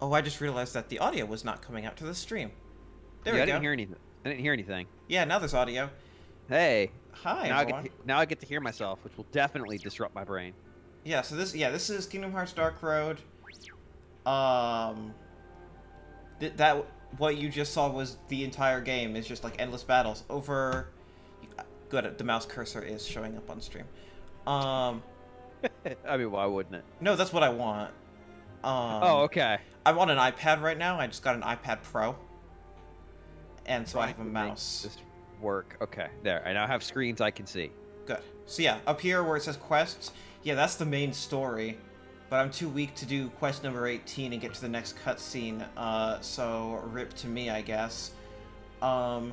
Oh, I just realized that the audio was not coming out to the stream. There yeah, we I go. didn't hear anything. I didn't hear anything. Yeah, now there's audio. Hey, Hi, now I, get to, now I get to hear myself, which will definitely disrupt my brain. Yeah, so this yeah, this is Kingdom Hearts Dark Road. Um th- that what you just saw was the entire game is just like endless battles over good the mouse cursor is showing up on stream. Um I mean, why wouldn't it? no, that's what I want. Um oh, okay. I'm on an iPad right now. I just got an iPad Pro. And so I have a mouse. This work. Okay, there. I now have screens I can see. Good. So yeah, up here where it says quests, yeah, that's the main story. But I'm too weak to do quest number 18 and get to the next cutscene, uh, so rip to me, I guess. Um,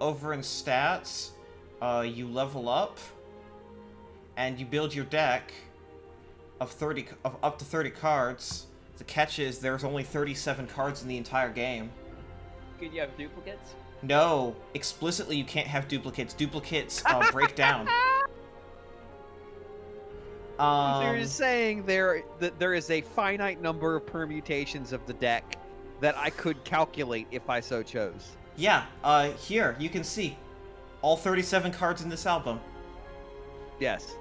over in stats, uh, you level up, and you build your deck of 30 of up to 30 cards. The catch is there's only 37 cards in the entire game. Could you have duplicates? No, explicitly you can't have duplicates. Duplicates uh, break down. Um, They're saying there that there is a finite number of permutations of the deck that I could calculate if I so chose. yeah, uh, here, you can see all 37 cards in this album. Yes.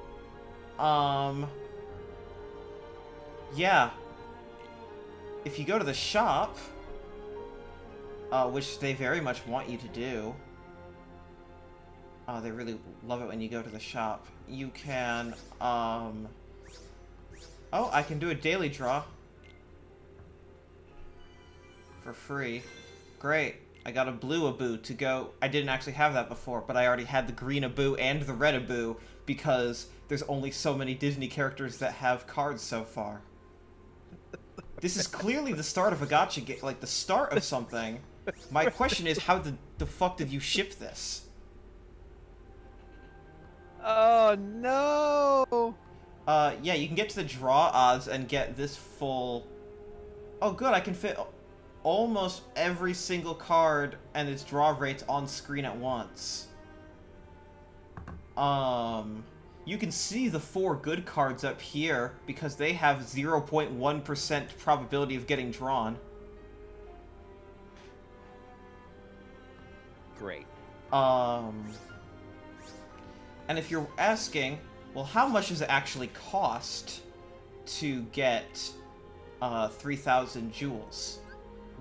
Um, yeah. If you go to the shop, uh, which they very much want you to do, uh, they really love it when you go to the shop, you can, um, oh, I can do a daily draw for free. Great. I got a blue Abu to go. I didn't actually have that before, but I already had the green Abu and the red Abu because there's only so many Disney characters that have cards so far. This is clearly the start of a gacha game, like the start of something. My question is, how the, the fuck did you ship this? Oh no! Uh, yeah, you can get to the draw odds and get this full... Oh, good, I can fit almost every single card and its draw rates on screen at once. Um, you can see the four good cards up here because they have 0.1% probability of getting drawn. Great. Um, and if you're asking, well, how much does it actually cost to get uh, 3,000 jewels?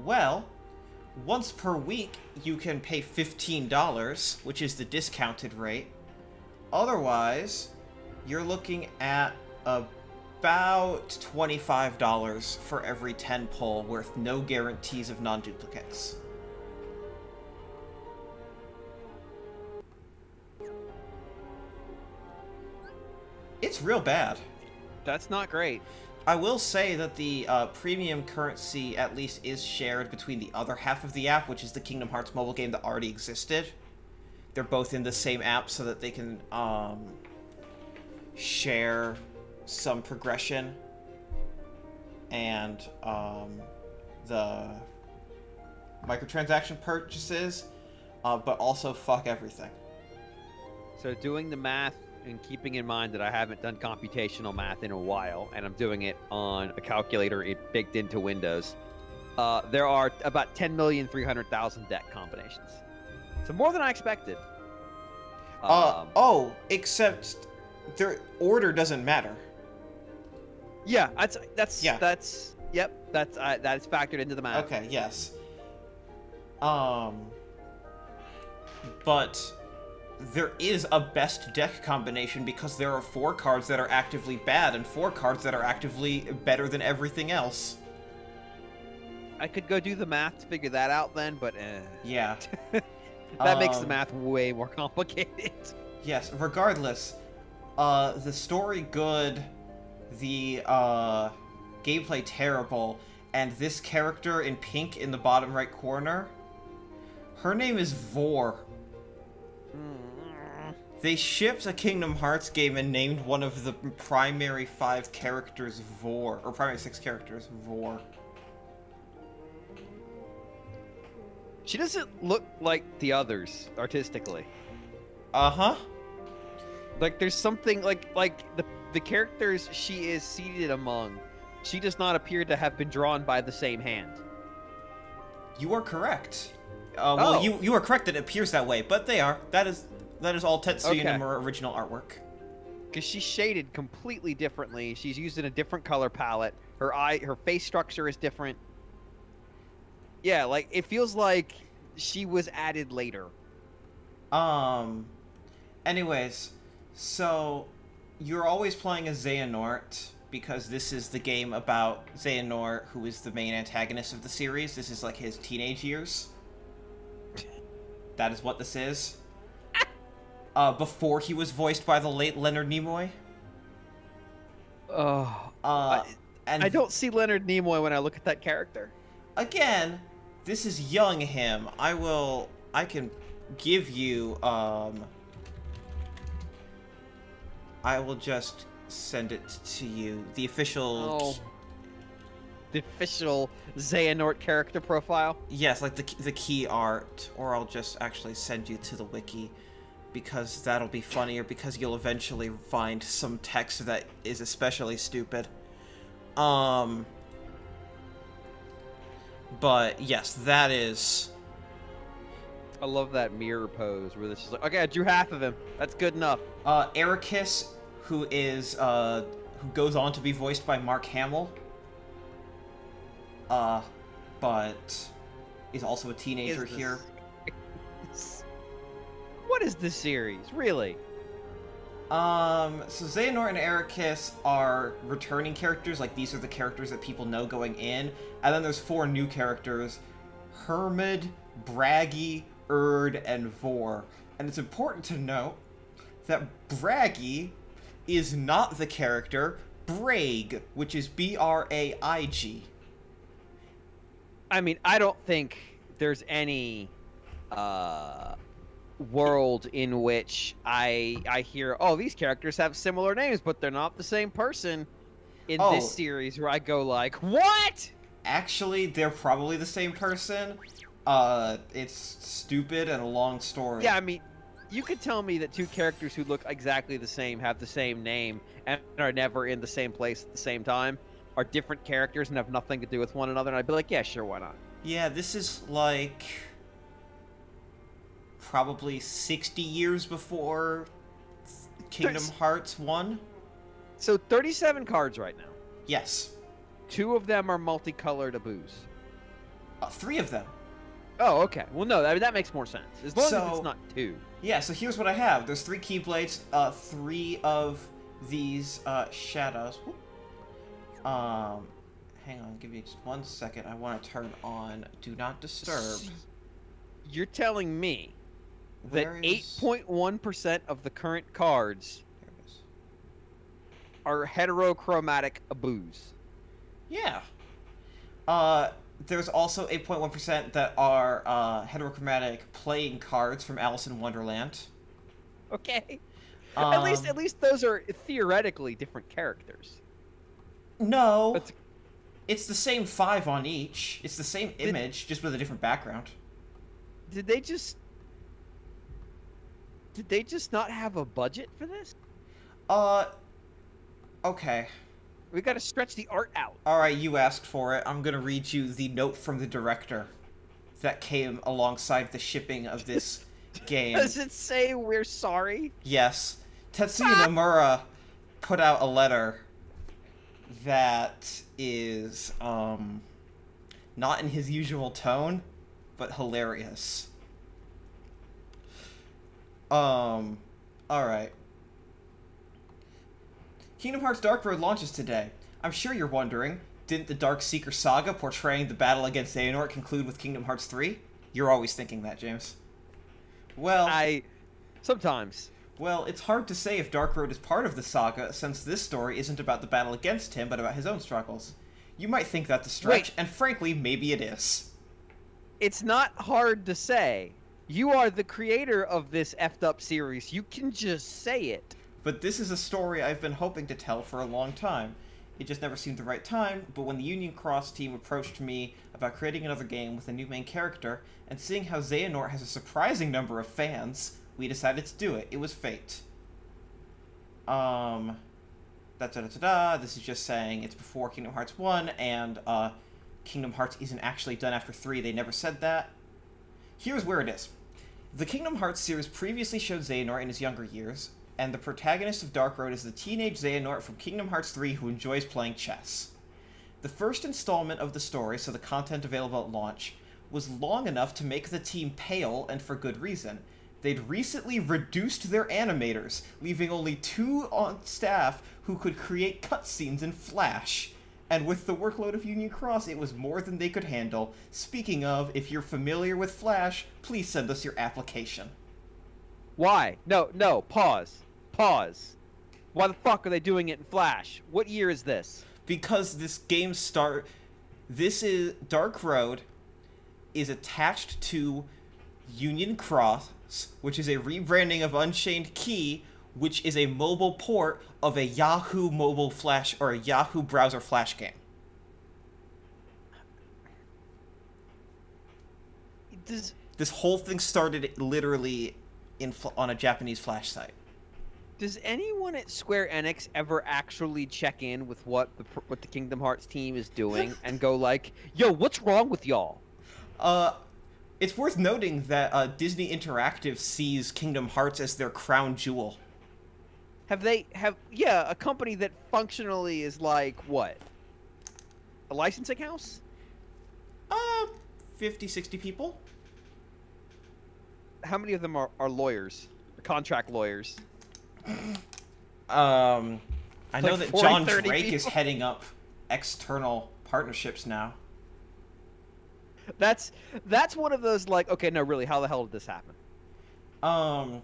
Well, once per week, you can pay $15, which is the discounted rate. Otherwise, you're looking at about $25 for every 10 pull, worth no guarantees of non duplicates. It's real bad. That's not great. I will say that the uh, premium currency at least is shared between the other half of the app, which is the Kingdom Hearts mobile game that already existed. They're both in the same app so that they can um, share some progression and um, the microtransaction purchases, uh, but also fuck everything. So doing the math and keeping in mind that I haven't done computational math in a while, and I'm doing it on a calculator it baked into Windows, uh, there are about 10,300,000 deck combinations. So more than I expected. Uh, Um, oh, except their order doesn't matter. yeah, that's that's Yeah. that's yep, that's uh, that's factored into the math. Okay, yes. Um, but there is a best deck combination because there are four cards that are actively bad and four cards that are actively better than everything else. I could go do the math to figure that out then, but eh. Yeah. that makes the Um, math way more complicated. Yes, regardless, uh, the story good, the uh, gameplay terrible, and this character in pink in the bottom right corner, her name is Vor. They shipped a Kingdom Hearts game and named one of the primary five characters Vor, or primary six characters Vor. She doesn't look like the others artistically. Uh huh. Like there's something like like the the characters she is seated among she does not appear to have been drawn by the same hand. You are correct. Uh, well, Oh. you you are correct that it appears that way, but they are. That is that is all Tetsuya Okay. Nomura original artwork. because she's shaded completely differently. She's using a different color palette. Her eye, her face structure is different. Yeah, like it feels like she was added later. Um. Anyways, so you're always playing as Xehanort because this is the game about Xehanort, who is the main antagonist of the series. This is like his teenage years. That is what this is. Uh, before he was voiced by the late Leonard Nimoy. Oh, Uh, I- and I don't see Leonard Nimoy when I look at that character. again, this is young him. I will. I can give you. Um. I will just send it to you. The official. Oh. The official Xehanort character profile. Yes, like the the key art, or I'll just actually send you to the wiki, because that'll be funnier. Because you'll eventually find some text that is especially stupid. Um. But yes, that is. I love that mirror pose where this is like, okay, I drew half of him. That's good enough. Uh, Eraqus, who is uh, who goes on to be voiced by Mark Hamill. Uh, but is also a teenager here. What is this series, really? Um, so Xehanort and Eraqus are returning characters. Like these are the characters that people know going in, and then there's four new characters: Hermod, Bragi, Urd, and Vor. And it's important to note that Bragi is not the character Braig, which is B R A I G. I mean, I don't think there's any uh, world in which I I hear, oh, these characters have similar names, but they're not the same person. In Oh. this series, where I go like, what? Actually, they're probably the same person. Uh, it's stupid and a long story. Yeah, I mean, you could tell me that two characters who look exactly the same, have the same name, and are never in the same place at the same time, are different characters and have nothing to do with one another, and I'd be like, yeah, sure, why not? Yeah, this is like probably 60 years before Kingdom There's- Hearts 1. So 37 cards right now. Yes. Two of them are multicolored aboos. Uh, three of them. Oh, okay. Well, no, that, that makes more sense. As long as So- it's not two. Yeah, so here's what I have. There's three Keyblades, uh, three of these uh, shadows. Whoop. Um, hang on, give me just one second. I want to turn on Do Not Disturb. You're telling me that Where is- 8.1% of the current cards There it is. are heterochromatic aboos. Yeah. Uh, there's also 8.1% that are uh, heterochromatic playing cards from Alice in Wonderland. Okay. at least, Um, at least those are theoretically different characters. No. That's- It's the same five on each. It's the same Did- image, just with a different background. Did they just? Did they just not have a budget for this? Uh, okay. We got to stretch the art out. Alright, you asked for it. I'm gonna read you the note from the director that came alongside the shipping of this game. Does it say we're sorry? Yes. Tetsuya Nomura put out a letter that is um not in his usual tone, but hilarious. Um alright. Kingdom Hearts Dark Road launches today. I'm sure you're wondering, didn't the Dark Seeker saga portraying the battle against Xehanort conclude with Kingdom Hearts 3? You're always thinking that, James. Well, I sometimes. well, it's hard to say if Dark Road is part of the saga, since this story isn't about the battle against him, but about his own struggles. You might think that's a stretch, Wait. and frankly, maybe it is. It's not hard to say. You are the creator of this effed up series. You can just say it. But this is a story I've been hoping to tell for a long time. It just never seemed the right time, but when the Union Cross team approached me about creating another game with a new main character, and seeing how Xehanort has a surprising number of fans, we decided to do it. It was fate. Um, da da da da da. This is just saying it's before Kingdom Hearts 1, and uh, Kingdom Hearts isn't actually done after 3. They never said that. Here's where it is. The Kingdom Hearts series previously showed Xehanort in his younger years, and the protagonist of Dark Road is the teenage Xehanort from Kingdom Hearts 3 who enjoys playing chess. The first installment of the story, so the content available at launch, was long enough to make the team pale, and for good reason. They'd recently reduced their animators, leaving only two on staff who could create cutscenes in Flash. And with the workload of Union Cross, it was more than they could handle. Speaking of, if you're familiar with Flash, please send us your application. Why? No, no. Pause. Pause. Why the fuck are they doing it in Flash? What year is this? Because this game start this is Dark Road is attached to Union Cross, which is a rebranding of Unchained Key, which is a mobile port of a Yahoo mobile flash or a Yahoo browser flash game. Does This whole thing started literally in on a Japanese flash site. Does anyone at Square Enix ever actually check in with what the what the Kingdom Hearts team is doing and go like, "Yo, what's wrong with y'all?" Uh, it's worth noting that uh, Disney Interactive sees Kingdom Hearts as their crown jewel. Have they have yeah, a company that functionally is like what? A licensing house? Uh, 50, 60 people. How many of them are, are lawyers? Contract lawyers. Um, I know Like that John 40, 30 Drake is heading up external partnerships now. That's that's one of those like, okay, no, really, how the hell did this happen? Um,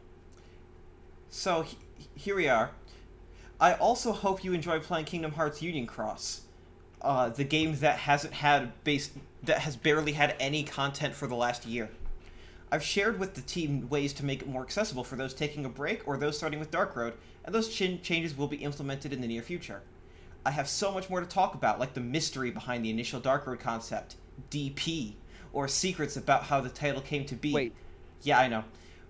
so he- here we are. I also hope you enjoy playing Kingdom Hearts Union Cross, uh, the game that hasn't had base that has barely had any content for the last year. I've shared with the team ways to make it more accessible for those taking a break or those starting with Dark Road, and those ch- changes will be implemented in the near future. I have so much more to talk about, like the mystery behind the initial Dark Road concept, DP, or secrets about how the title came to be. Wait. Yeah, I know.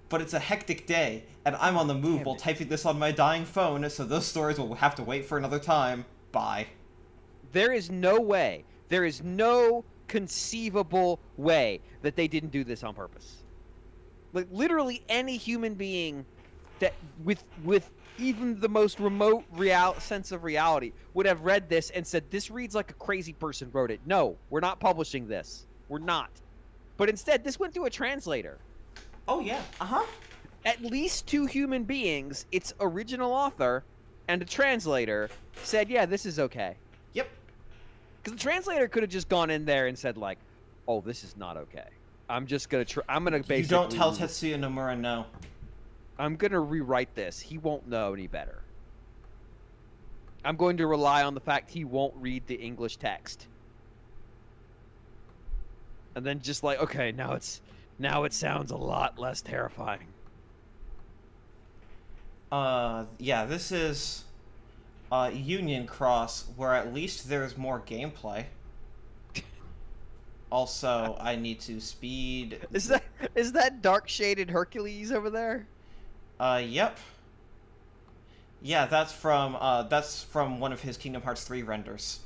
But it's a hectic day, and I'm on the move Damn while it. typing this on my dying phone, so those stories will have to wait for another time. Bye. There is no way, there is no conceivable way that they didn't do this on purpose. Like literally any human being that with with even the most remote real sense of reality would have read this and said this reads like a crazy person wrote it. No, we're not publishing this. We're not. But instead this went through a translator. Oh, yeah. Uh huh. At least two human beings, its original author and a translator said, "Yeah, this is okay." Yep. Because the translator could have just gone in there and said like, "Oh, this is not okay. I'm just gonna try. I'm gonna basically. You don't tell Tetsuya Nomura no. I'm gonna rewrite this. He won't know any better. I'm going to rely on the fact he won't read the English text. And then just like, okay, now it's now it sounds a lot less terrifying. Uh, yeah, this is uh, Union Cross, where at least there's more gameplay. Also, I need to speed. Is that is that dark shaded Hercules over there? Uh, yep. Yeah, that's from uh, that's from one of his Kingdom Hearts 3 renders.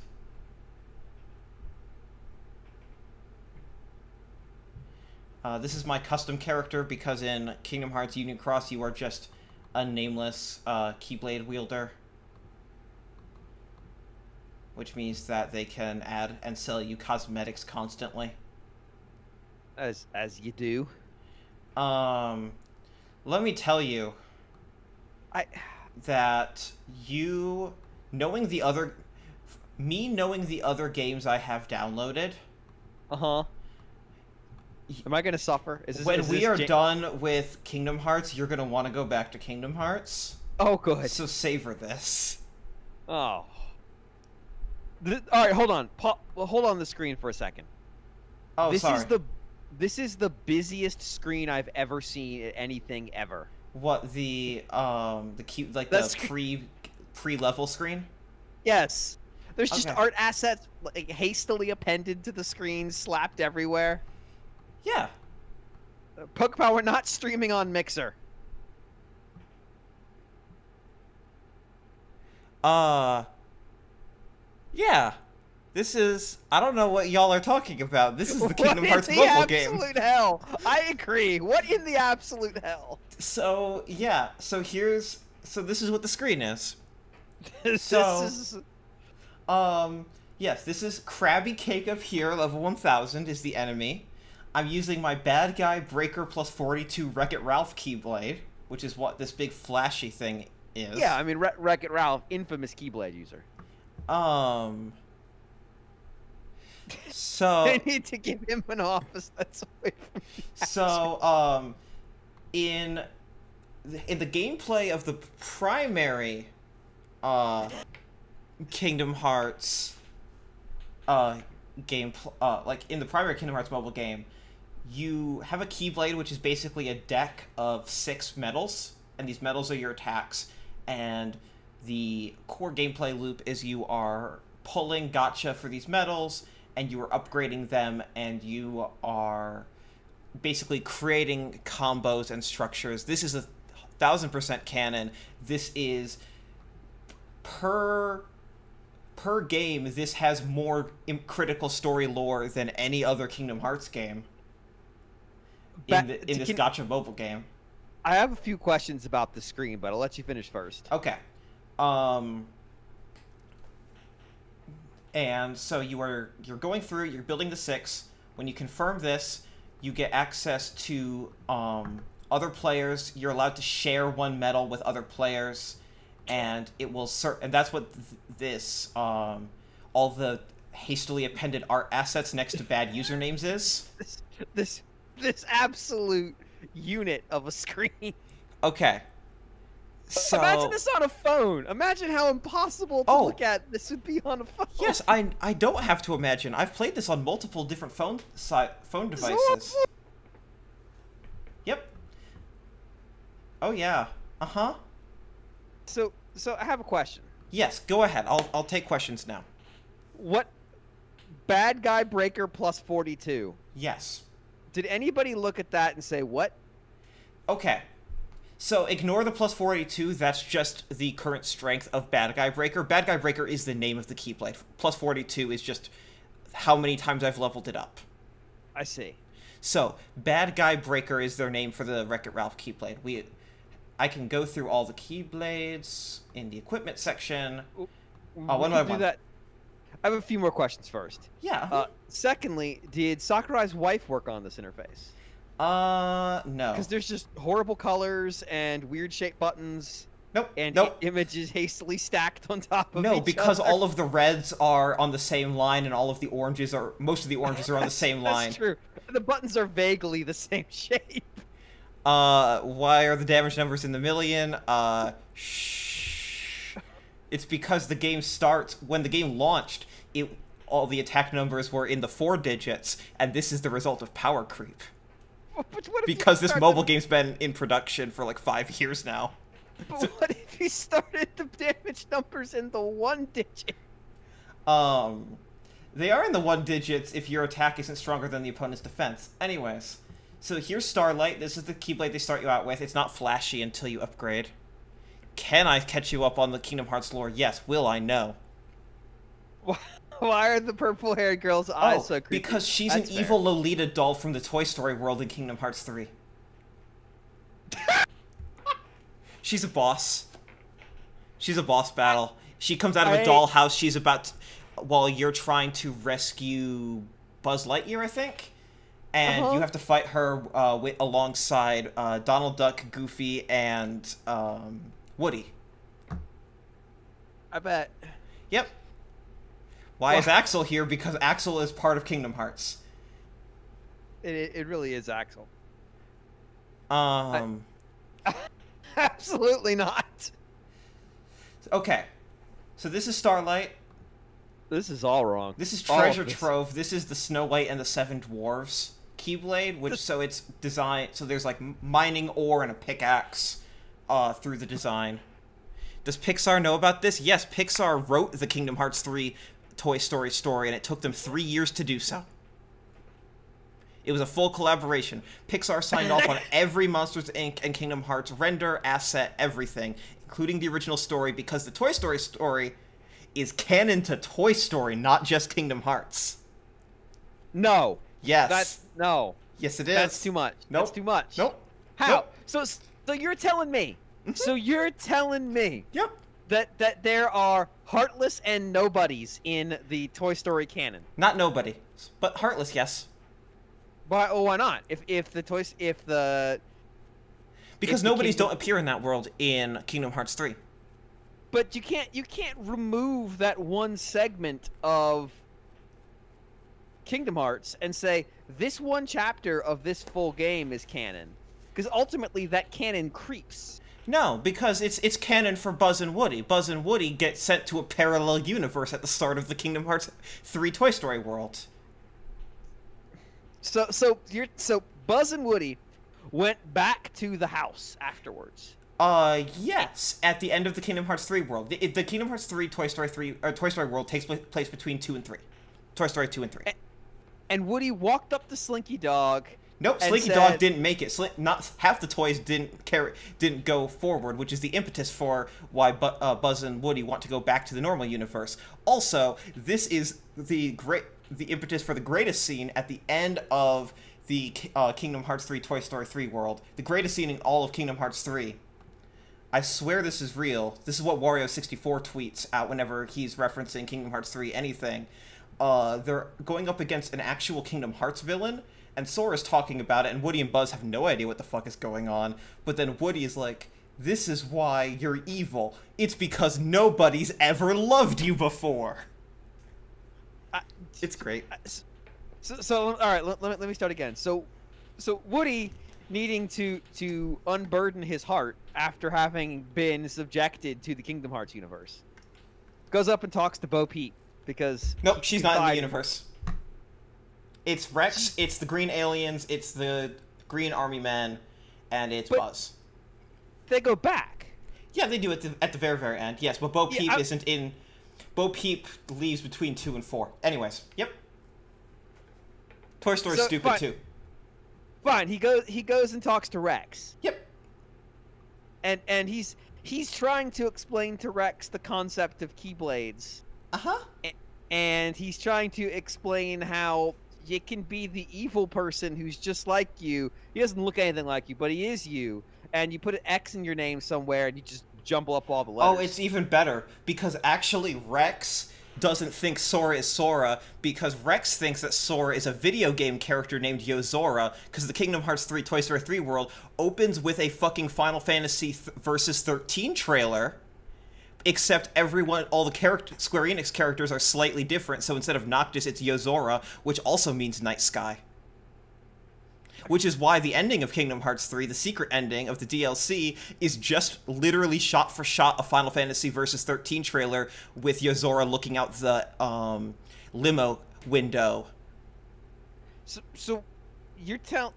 Uh, this is my custom character because in Kingdom Hearts Union Cross you are just a nameless uh, Keyblade wielder. Which means that they can add and sell you cosmetics constantly. As as you do. Um, let me tell you I that you knowing the other me knowing the other games I have downloaded uh huh. Am I gonna suffer? Is this, when is we this are done with Kingdom Hearts you're going to want to go back to Kingdom Hearts Oh, good. so savor this Oh. Th- all right, hold on. Well, hold on the screen for a second. oh this sorry is the this is the busiest screen I've ever seen at anything ever. what the um the cute like That's the pre pre level screen Yes. There's just Okay. art assets like, hastily appended to the screen, slapped everywhere. yeah Pokemon, we're not streaming on Mixer. Uh. Yeah. This is. I don't know what y'all are talking about. This is the Kingdom Hearts mobile game. what in the absolute hell? I agree. What in the absolute hell? So yeah. So here's. So this is what the screen is. this So- is Um. Yes, this is Krabby Cake of here, level 1000 is the enemy. I'm using my bad guy Breaker plus 42 Wreck It Ralph Keyblade, which is what this big flashy thing is. yeah. I mean, Wreck Wreck It Ralph, infamous Keyblade user. Um. So. They need to give him an office that's away from. So, um, in in the gameplay of the primary, uh, Kingdom Hearts, uh, game, uh, like in the primary Kingdom Hearts mobile game, you have a Keyblade, which is basically a deck of six medals, and these medals are your attacks, and the core gameplay loop is you are pulling gacha for these medals, and you are upgrading them, and you are basically creating combos and structures. This is a thousand percent canon. This is per per game. This has more critical story lore than any other Kingdom Hearts game. In, the, in this can- gacha mobile game. I have a few questions about the screen, but I'll let you finish first. Okay. Um and so you are you're going through, you're building the 6. When you confirm this, you get access to um other players. You're allowed to share one medal with other players and it will cert- and that's what th- this um all the hastily appended art assets next to bad usernames is. This, this, this absolute unit of a screen. Okay. So Imagine this on a phone. Imagine how impossible to Oh. look at this would be on a phone. Yes, I I don't have to imagine. I've played this on multiple different phone si- phone devices. Yep. Oh yeah. Uh huh. So, so I have a question. Yes. Go ahead. I'll I'll take questions now. What bad guy breaker plus 42? Yes. Did anybody look at that and say, what? Okay. So ignore the plus 482, That's just the current strength of Bad Guy Breaker. Bad Guy Breaker is the name of the Keyblade. Plus 42 is just how many times I've leveled it up. I see. So, Bad Guy Breaker is their name for the Wreck-It Ralph Keyblade. We, I can go through all the Keyblades in the equipment section. We one can by do one. that. I have a few more questions first. Yeah. Uh, secondly, did Sakurai's wife work on this interface? Uh, no. Because there's just horrible colors and weird shaped buttons Nope. and nope. images hastily stacked on top of No, because other. all of the reds are on the same line and all of the oranges are most of the oranges are on the same line. That's true. The buttons are vaguely the same shape. Uh, why are the damage numbers in the million? Uh, shh. It's because the game starts when the game launched. It all the attack numbers were in the four digits, and this is the result of power creep. But what if you Because this mobile the- game's been in production for like five years now. But what if you started the damage numbers in the one digit? Um, they are in the one digits if your attack isn't stronger than the opponent's defense. Anyways, so here's Starlight. This is the Keyblade they start you out with. It's not flashy until you upgrade. Can I catch you up on the Kingdom Hearts lore? Yes. Will I? No. Why- Why are the purple haired girls' eyes oh, so creepy? because she's That's an fair. evil Lolita doll from the Toy Story world in Kingdom Hearts 3. she's a boss. She's a boss battle. She comes out of a I- dollhouse. She's about, to, while you're trying to rescue Buzz Lightyear, I think, and Uh-huh. you have to fight her uh, with alongside uh, Donald Duck, Goofy, and um, Woody. I bet. Yep. Why is Axel here? Because Axel is part of Kingdom Hearts. It, it really is Axel. Um. Absolutely not. Okay. So this is Starlight. This is all wrong. This is Treasure this. Trove. This is the Snow White and the Seven Dwarves Keyblade, which so it's designed so there's like mining ore and a pickaxe uh, through the design. Does Pixar know about this? Yes, Pixar wrote the Kingdom Hearts 3 Toy Story story, and it took them three years to do so. It was a full collaboration. Pixar signed off on every Monsters Inc. and Kingdom Hearts render, asset, everything, including the original story, because the Toy Story story is canon to Toy Story, not just Kingdom Hearts. No. Yes. That's no. yes, it is. That's too much. Nope. That's too much. Nope. How? Nope. So so you're telling me. Mm-hmm. So you're telling me Yep. That that there are heartless and nobodies in the Toy Story canon. Not nobody, but Heartless, yes. Why? Oh, why not? If if the toys if the Because If nobodies Kingdom- don't appear in that world in Kingdom Hearts 3. but you can't you can't remove that one segment of Kingdom Hearts and say this one chapter of this full game is canon because ultimately that canon creeps. No, because it's it's canon for Buzz and Woody. Buzz and Woody get sent to a parallel universe at the start of the Kingdom Hearts 3 Toy Story world. So so you're so Buzz and Woody went back to the house afterwards. Uh, yes, at the end of the Kingdom Hearts 3 world. The, the Kingdom Hearts 3 Toy Story 3 or Toy Story world takes place between 2 and 3. Toy Story 2 and 3. And Woody walked up to Slinky Dog. Nope, Slinky said- Dog didn't make it. Not half the toys didn't carry, didn't go forward, which is the impetus for why Bu- uh, Buzz and Woody want to go back to the normal universe. Also, this is the great, the impetus for the greatest scene at the end of the uh, Kingdom Hearts 3 Toy Story 3 world. The greatest scene in all of Kingdom Hearts 3. I swear this is real. This is what Wario64 tweets out whenever he's referencing Kingdom Hearts 3 anything. Uh, they're going up against an actual Kingdom Hearts villain, and Sora's talking about it, and Woody and Buzz have no idea what the fuck is going on. But then Woody is like, This is why you're evil. It's because nobody's ever loved you before. I, It's great. So, so all right, let, let, me, let me start again. So, so Woody needing to to unburden his heart after having been subjected to the Kingdom Hearts universe goes up and talks to Bo Peep because Nope, she's not in the universe. It's Rex, it's the Green Aliens, it's the Green Army Men, and it's But- Buzz. they go back. Yeah, they do at the at the very very end. Yes, but Bo Peep I- isn't in. Bo Peep leaves between two and four. Anyways, yep. Toy Story's So, stupid fine. too. Fine, he goes he goes and talks to Rex, Yep. and and he's he's trying to explain to Rex the concept of Keyblades, Uh huh. and he's trying to explain how you can be the evil person who's just like you. He doesn't look anything like you, but he is you. And you put an X in your name somewhere, and you just jumble up all the oh, letters. Oh, it's even better because actually Rex doesn't think Sora is Sora because Rex thinks that Sora is a video game character named Yozora because the Kingdom Hearts 3 Toy Story 3 world opens with a fucking Final Fantasy th- Versus 13 trailer. Except everyone, all the character Square Enix characters are slightly different. So instead of Noctis, it's Yozora, which also means Night Sky. Which is why the ending of Kingdom Hearts 3, the secret ending of the DLC, is just literally shot for shot a Final Fantasy Versus 13 trailer with Yozora looking out the um, limo window. so, so you're telling.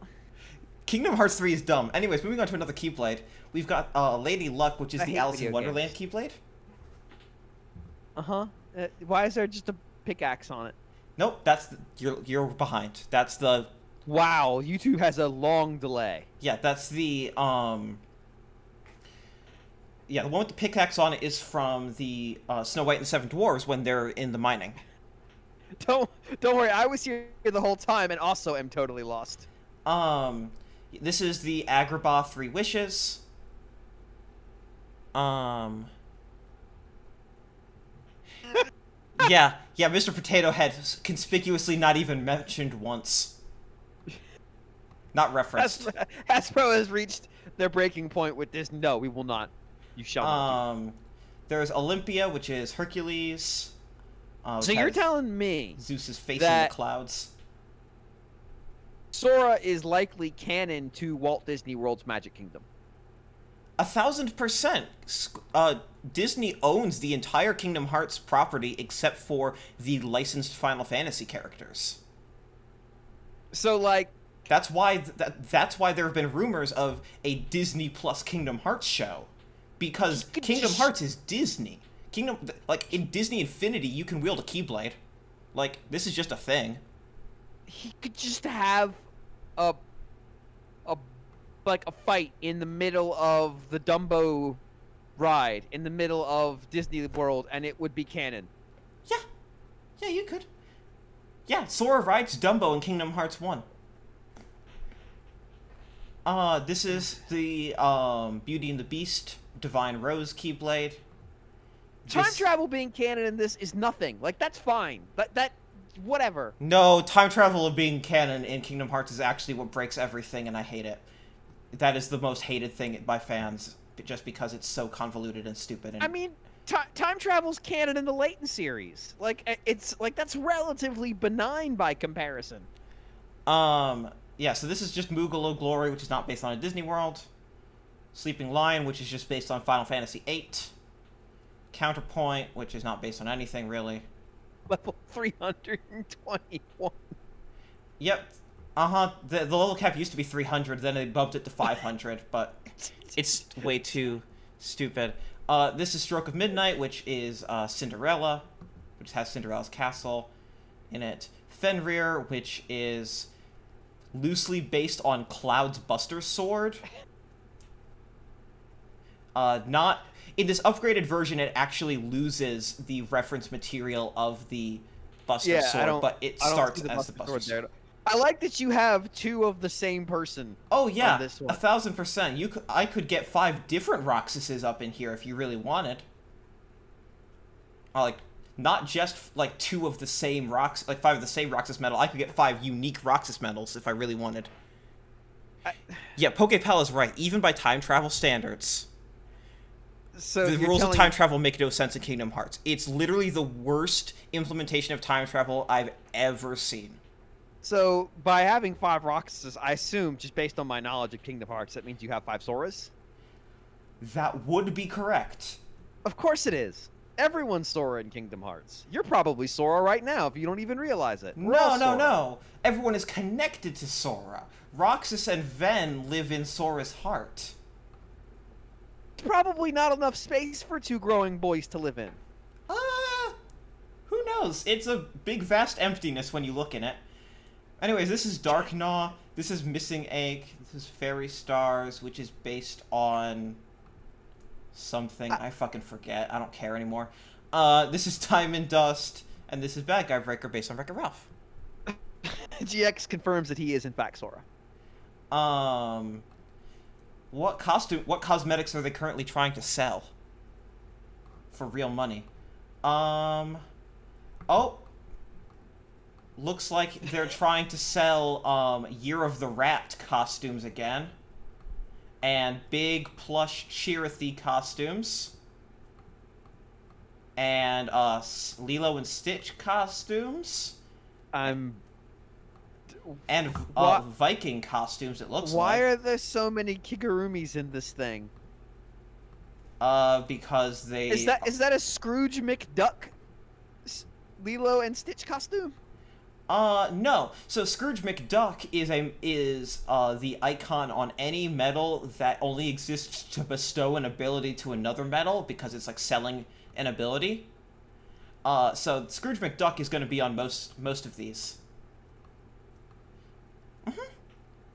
Kingdom Hearts 3 is dumb. Anyways, moving on to another Keyblade. We've got uh, Lady Luck, which is I the Alice in Wonderland Keyblade. Uh-huh. Uh Why is there just a pickaxe on it? Nope, that's the, you're you're behind. That's the Wow, YouTube has a long delay. yeah, that's the um yeah, the one with the pickaxe on it is from the uh, Snow White and the Seven Dwarves when they're in the mining. Don't don't worry, I was here the whole time and also am totally lost. Um, this is the Agrabah Three Wishes. Um. Yeah, yeah, Mr. Potato Head conspicuously not even mentioned once. Not referenced. Hasbro, has reached their breaking point with this. No, we will not. You shall not. Um, there's Olympia, which is Hercules. Uh, So you're telling me Zeus's face in that- the clouds. Sora is likely canon to Walt Disney World's Magic Kingdom? A thousand percent. Uh, Disney owns the entire Kingdom Hearts property except for the licensed Final Fantasy characters. So like, That's why th- that that's why there have been rumors of a Disney Plus Kingdom Hearts show, because Kingdom Hearts is Disney. Kingdom like in Disney Infinity, you can wield a Keyblade. Like this is just a thing. he could just have a a like a fight in the middle of the Dumbo ride in the middle of Disney World, and it would be canon. Yeah, yeah, you could. Yeah, Sora rides Dumbo in Kingdom Hearts One. Uh, this is the um, Beauty and the Beast Divine Rose Keyblade. Time This- travel being canon in this is nothing. Like that's fine. That that whatever. No, time travel of being canon in Kingdom Hearts is actually what breaks everything, and I hate it. That is the most hated thing by fans, just because it's so convoluted and stupid. And I mean, ti time travel's canon in the Layton series. Like it's like that's relatively benign by comparison. Um, yeah, so this is just Moogle Glory, which is not based on a Disney World. Sleeping Lion, which is just based on Final Fantasy VIII. Counterpoint, which is not based on anything really. Level three hundred and twenty-one. Yep. Uh huh. The, the level cap used to be 300, then they bumped it to 500, but it's way too stupid. Uh, this is Stroke of Midnight, which is uh, Cinderella, which has Cinderella's castle in it. Fenrir, which is loosely based on Cloud's Buster Sword. Uh, not in this upgraded version, it actually loses the reference material of the Buster Yeah, Sword, but it starts the as the Buster Buster Sword Sword. I like that you have two of the same person. Oh yeah, this one. a thousand percent. You could, I could get five different Roxases up in here if you really wanted. Uh, like, not just like two of the same rocks, like five of the same Roxas medal. I could get five unique Roxas medals if I really wanted. I- Yeah, PokePal is right. Even by time travel standards, So the rules of time travel make no sense in Kingdom Hearts. It's literally the worst implementation of time travel I've ever seen. So by having five Roxases, I assume just based on my knowledge of Kingdom Hearts, that means you have five Soras. That would be correct. Of course it is. Everyone's Sora in Kingdom Hearts. You're probably Sora right now if you don't even realize it. We're No, no, no. Everyone is connected to Sora. Roxas and Ven live in Sora's heart. It's probably not enough space for two growing boys to live in. Uh, who knows? It's a big, vast emptiness when you look in it. Anyways, this is Dark Gnaw. This is Missing Ache. This is Fairy Stars, which is based on something. I fucking forget. I don't care anymore. Uh, this is Time and Dust. And this is Bad Guy Breaker based on Wreck-It Ralph. GX confirms that he is in fact Sora. Um, what costume? What cosmetics are they currently trying to sell for real money? Um, oh, looks like they're trying to sell um Year of the Rat costumes again, and big plush Chirithy costumes, and uh Lilo and Stitch costumes, I'm. and uh, Viking costumes. It looks Why like. are there so many Kigurumis in this thing? Uh, because they Is that is that a Scrooge McDuck, Lilo and Stitch costume? Uh, no. So Scrooge McDuck is a is uh the icon on any medal that only exists to bestow an ability to another medal because it's like selling an ability. Uh, so Scrooge McDuck is going to be on most most of these.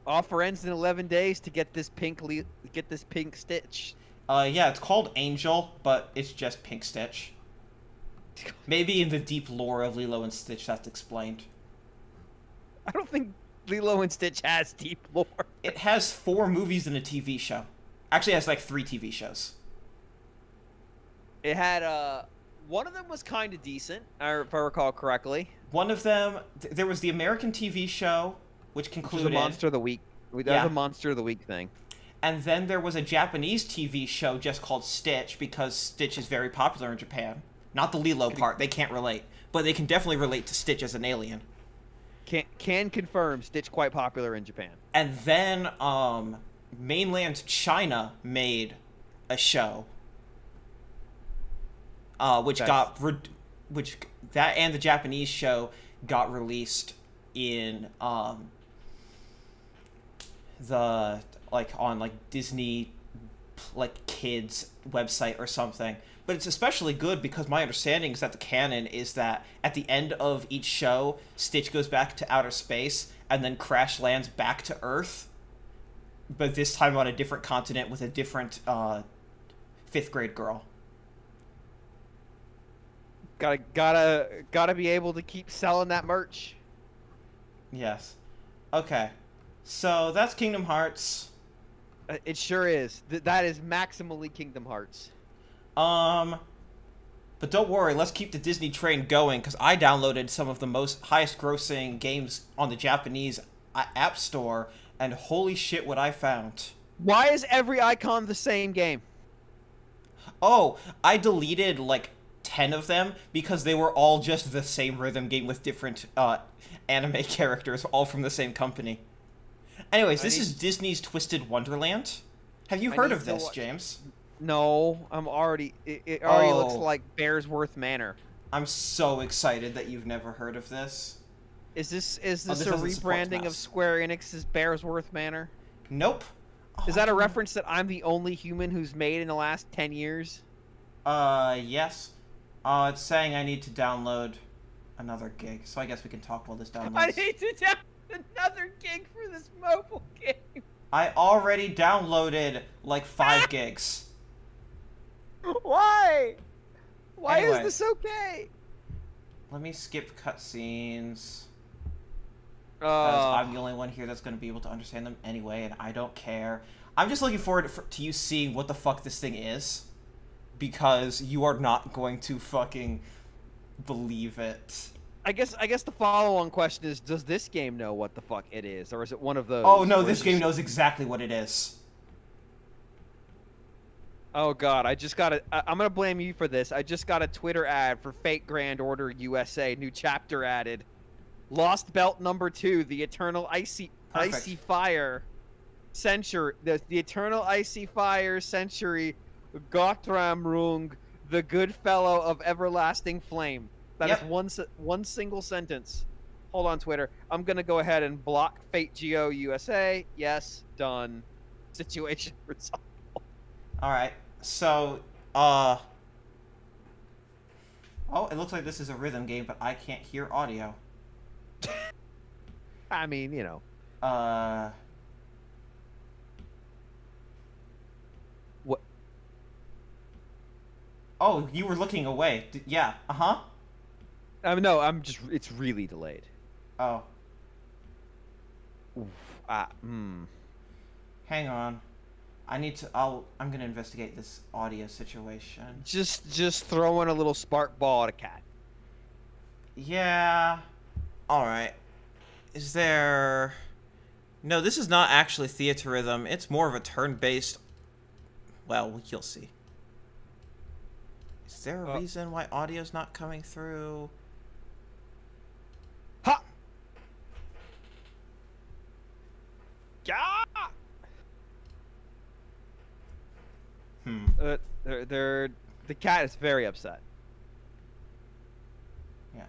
Offer ends in 11 days to get this pink le- get this pink Stitch. Uh, yeah, it's called Angel, but it's just Pink Stitch. Maybe in the deep lore of Lilo and Stitch, that's explained. I don't think Lilo and Stitch has deep lore. It has four movies and a TV show. Actually, it has like three TV shows. It had uh one of them was kind of decent, I- if I recall correctly. One of them, th- there was the American TV show, which Which concluded, monster of the week. That Yeah. was a monster of the week thing. and then there was a Japanese TV show just called Stitch because Stitch is very popular in Japan. Not the Lilo part; they can't relate, but they can definitely relate to Stitch as an alien. Can can confirm Stitch quite popular in Japan. And then, um, mainland China made a show, uh, which That's- got re- which that and the Japanese show got released in um the like on like Disney like kids website or something. But it's especially good because my understanding is that the canon is that at the end of each show, Stitch goes back to outer space and then crash lands back to Earth, but this time on a different continent with a different uh, fifth grade girl. Gotta gotta gotta be able to keep selling that merch. Yes. Okay. So that's Kingdom Hearts. Uh, It sure is. Th- that is maximally Kingdom Hearts. Um, but don't worry, let's keep the Disney train going because I downloaded some of the most highest grossing games on the Japanese uh, App Store, and holy shit, what I found. Why is every icon the same game? Oh, I deleted like 10 of them because they were all just the same rhythm game with different uh, anime characters, all from the same company. Anyways, I this need- is Disney's Twisted Wonderland. Have you I heard of this, watch- James? No, I'm already. It, it already looks Oh. like Bearsworth Manor. I'm so excited that you've never heard of this. Is this is Oh, this, this a rebranding of. Square Enix's Bearsworth Manor? Nope. Is Oh, that a reference that I'm the only human who's made in the last ten years? Uh, yes. Uh, it's saying I need to download another gig, so I guess we can talk while this downloads. I need to download another gig for this mobile game. I already downloaded like five gigs. Why? Why Anyway. is this okay? Let me skip cutscenes. Uh, I'm the only one here that's going to be able to understand them anyway, and I don't care. I'm just looking forward for, to you seeing what the fuck this thing is. Because you are not going to fucking believe it. I guess I guess the follow-on question is: Does this game know what the fuck it is, or is it one of those? Oh no, this game knows exactly what it is. Oh god, I just got a. I- I'm gonna blame you for this. I just got a Twitter ad for Fate Grand Order USA. New chapter added. Lost Belt number two, the Eternal Icy Perfect. Icy Fire Century, the, the Eternal Icy Fire Century, Götterdämmerung, the Good Fellow of Everlasting Flame. That is Yep. one one single sentence. Hold on, Twitter. I'm gonna go ahead and block Fate GO USA. Yes, done. Situation resolved. Alright, so, uh... Oh, it looks like this is a rhythm game, but I can't hear audio. I mean, you know. Uh... What? Oh, you were looking away. D- yeah, uh-huh. Um, no, I'm just. It's really delayed. Oh, Oof. Ah, hmm. hang on. I need to, I'll, I'm gonna investigate this audio situation. Just, just throwing a little spark ball at a cat. Yeah. Alright. Is there... No, this is not actually Theatrhythm. It's more of a turn-based... Well, you'll see. Is there a Uh, reason why audio's not coming through? Ha! Yeah! Hmm. Uh, they're, they're, the cat is very upset. Yes.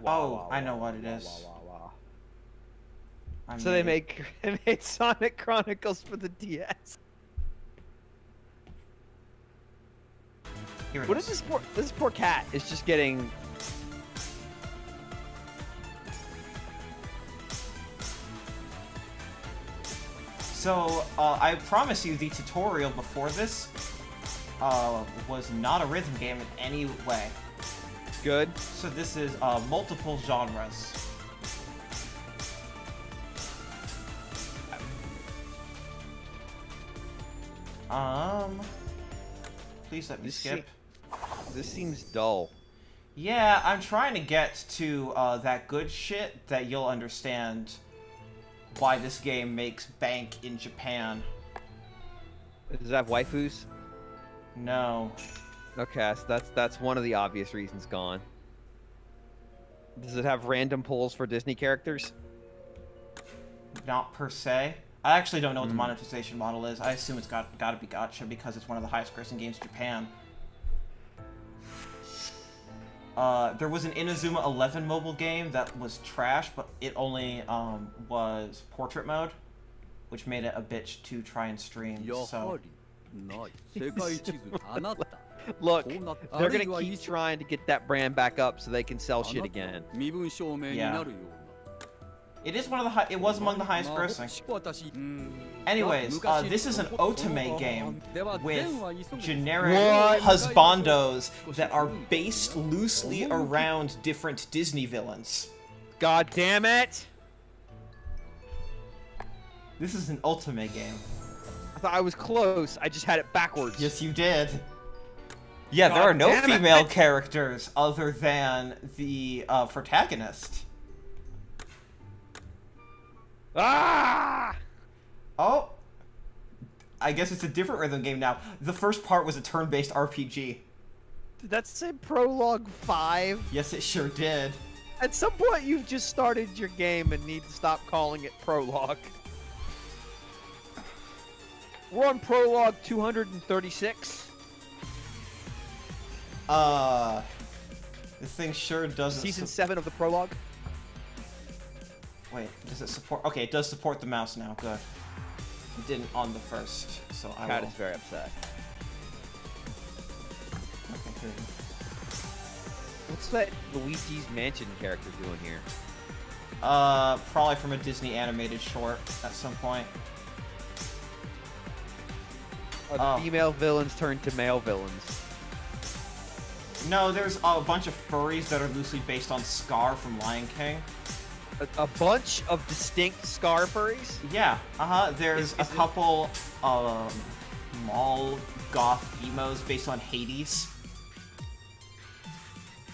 Wah, Oh, wah, I know wah, what it is. So they made- make they made Sonic Chronicles for the DS. Here What is. is this poor this poor cat is just getting So, uh, I promise you the tutorial before this uh, was not a rhythm game in any way. good. So this is uh, multiple genres. Um, please let me This skip. This seems dull. Yeah, I'm trying to get to uh, that good shit that you'll understand why this game makes bank in Japan. Does it have waifus? No. Okay, so that's that's one of the obvious reasons gone. Does it have random pulls for Disney characters? Not per se. I actually don't know what the Hmm. monetization model is. I assume it's got got to be gacha because it's one of the highest grossing games in Japan. Uh, there was an Inazuma 11 mobile game that was trash, but it only um, was portrait mode, which made it a bitch to try and stream. So. Look, they're gonna keep trying to get that brand back up so they can sell shit again. Yeah. It is one of the high, it was among the highest grossing. Anyways, uh, this is an otome game with generic what? husbandos that are based loosely around different Disney villains. God damn it! This is an ultimate game. I thought I was close. I just had it backwards. Yes, you did. Yeah, God there are no female characters other than the uh, protagonist. Ah! Oh, I guess it's a different rhythm game now. The first part was a turn-based RPG. Did that say Prologue 5? Yes, it sure did. At some point, you've just started your game and need to stop calling it Prologue. We're on Prologue 236. Uh, this thing sure doesn't. Season 7 of the Prologue. Wait, does it support? Okay, it does support the mouse now. Good. It didn't on the first, so I Cat will. is very upset. Okay, here. What's that Luigi's Mansion character doing here? Uh, probably from a Disney animated short at some point. Are the Oh. female villains turned to male villains? No, there's a bunch of furries that are loosely based on Scar from Lion King. A, a bunch of distinct Scar furries? Yeah, uh huh. There's Is- a is it- couple um mall goth emos based on Hades.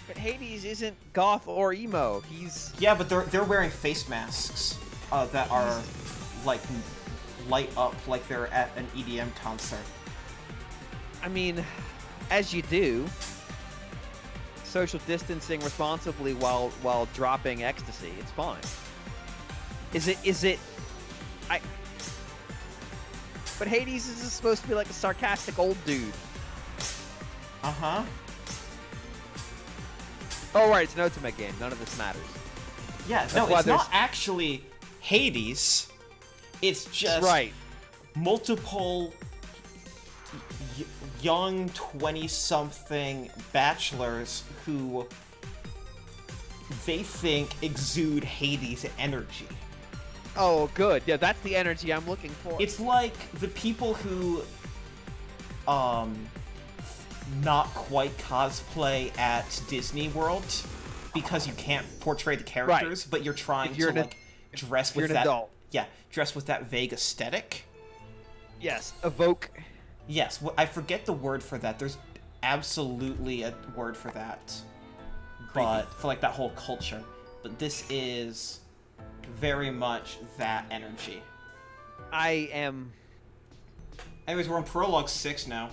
But Hades isn't goth or emo. He's Yeah, but they're they're wearing face masks uh, that are like light up like they're at an EDM concert. I mean, as you do, social distancing responsibly while while dropping ecstasy. It's fine. Is it? Is it? I. But Hades is supposed to be like a sarcastic old dude. Uh huh. Oh right, it's an Ultimate game. None of this matters. Yeah, no, why it's not actually Hades. It's just right. multiple young 20 something bachelors who they think exude Hades energy. Oh, good. Yeah, that's the energy I'm looking for. It's like the people who um not quite cosplay at Disney World because you can't portray the characters, but you're trying you're to like dress with that adult. yeah, dress with that vague aesthetic. yes, evoke. Yes, I forget the word for that. There's absolutely a word for that. But for like that whole culture. But this is very much that energy. I am. Anyways, we're on prologue 6 now.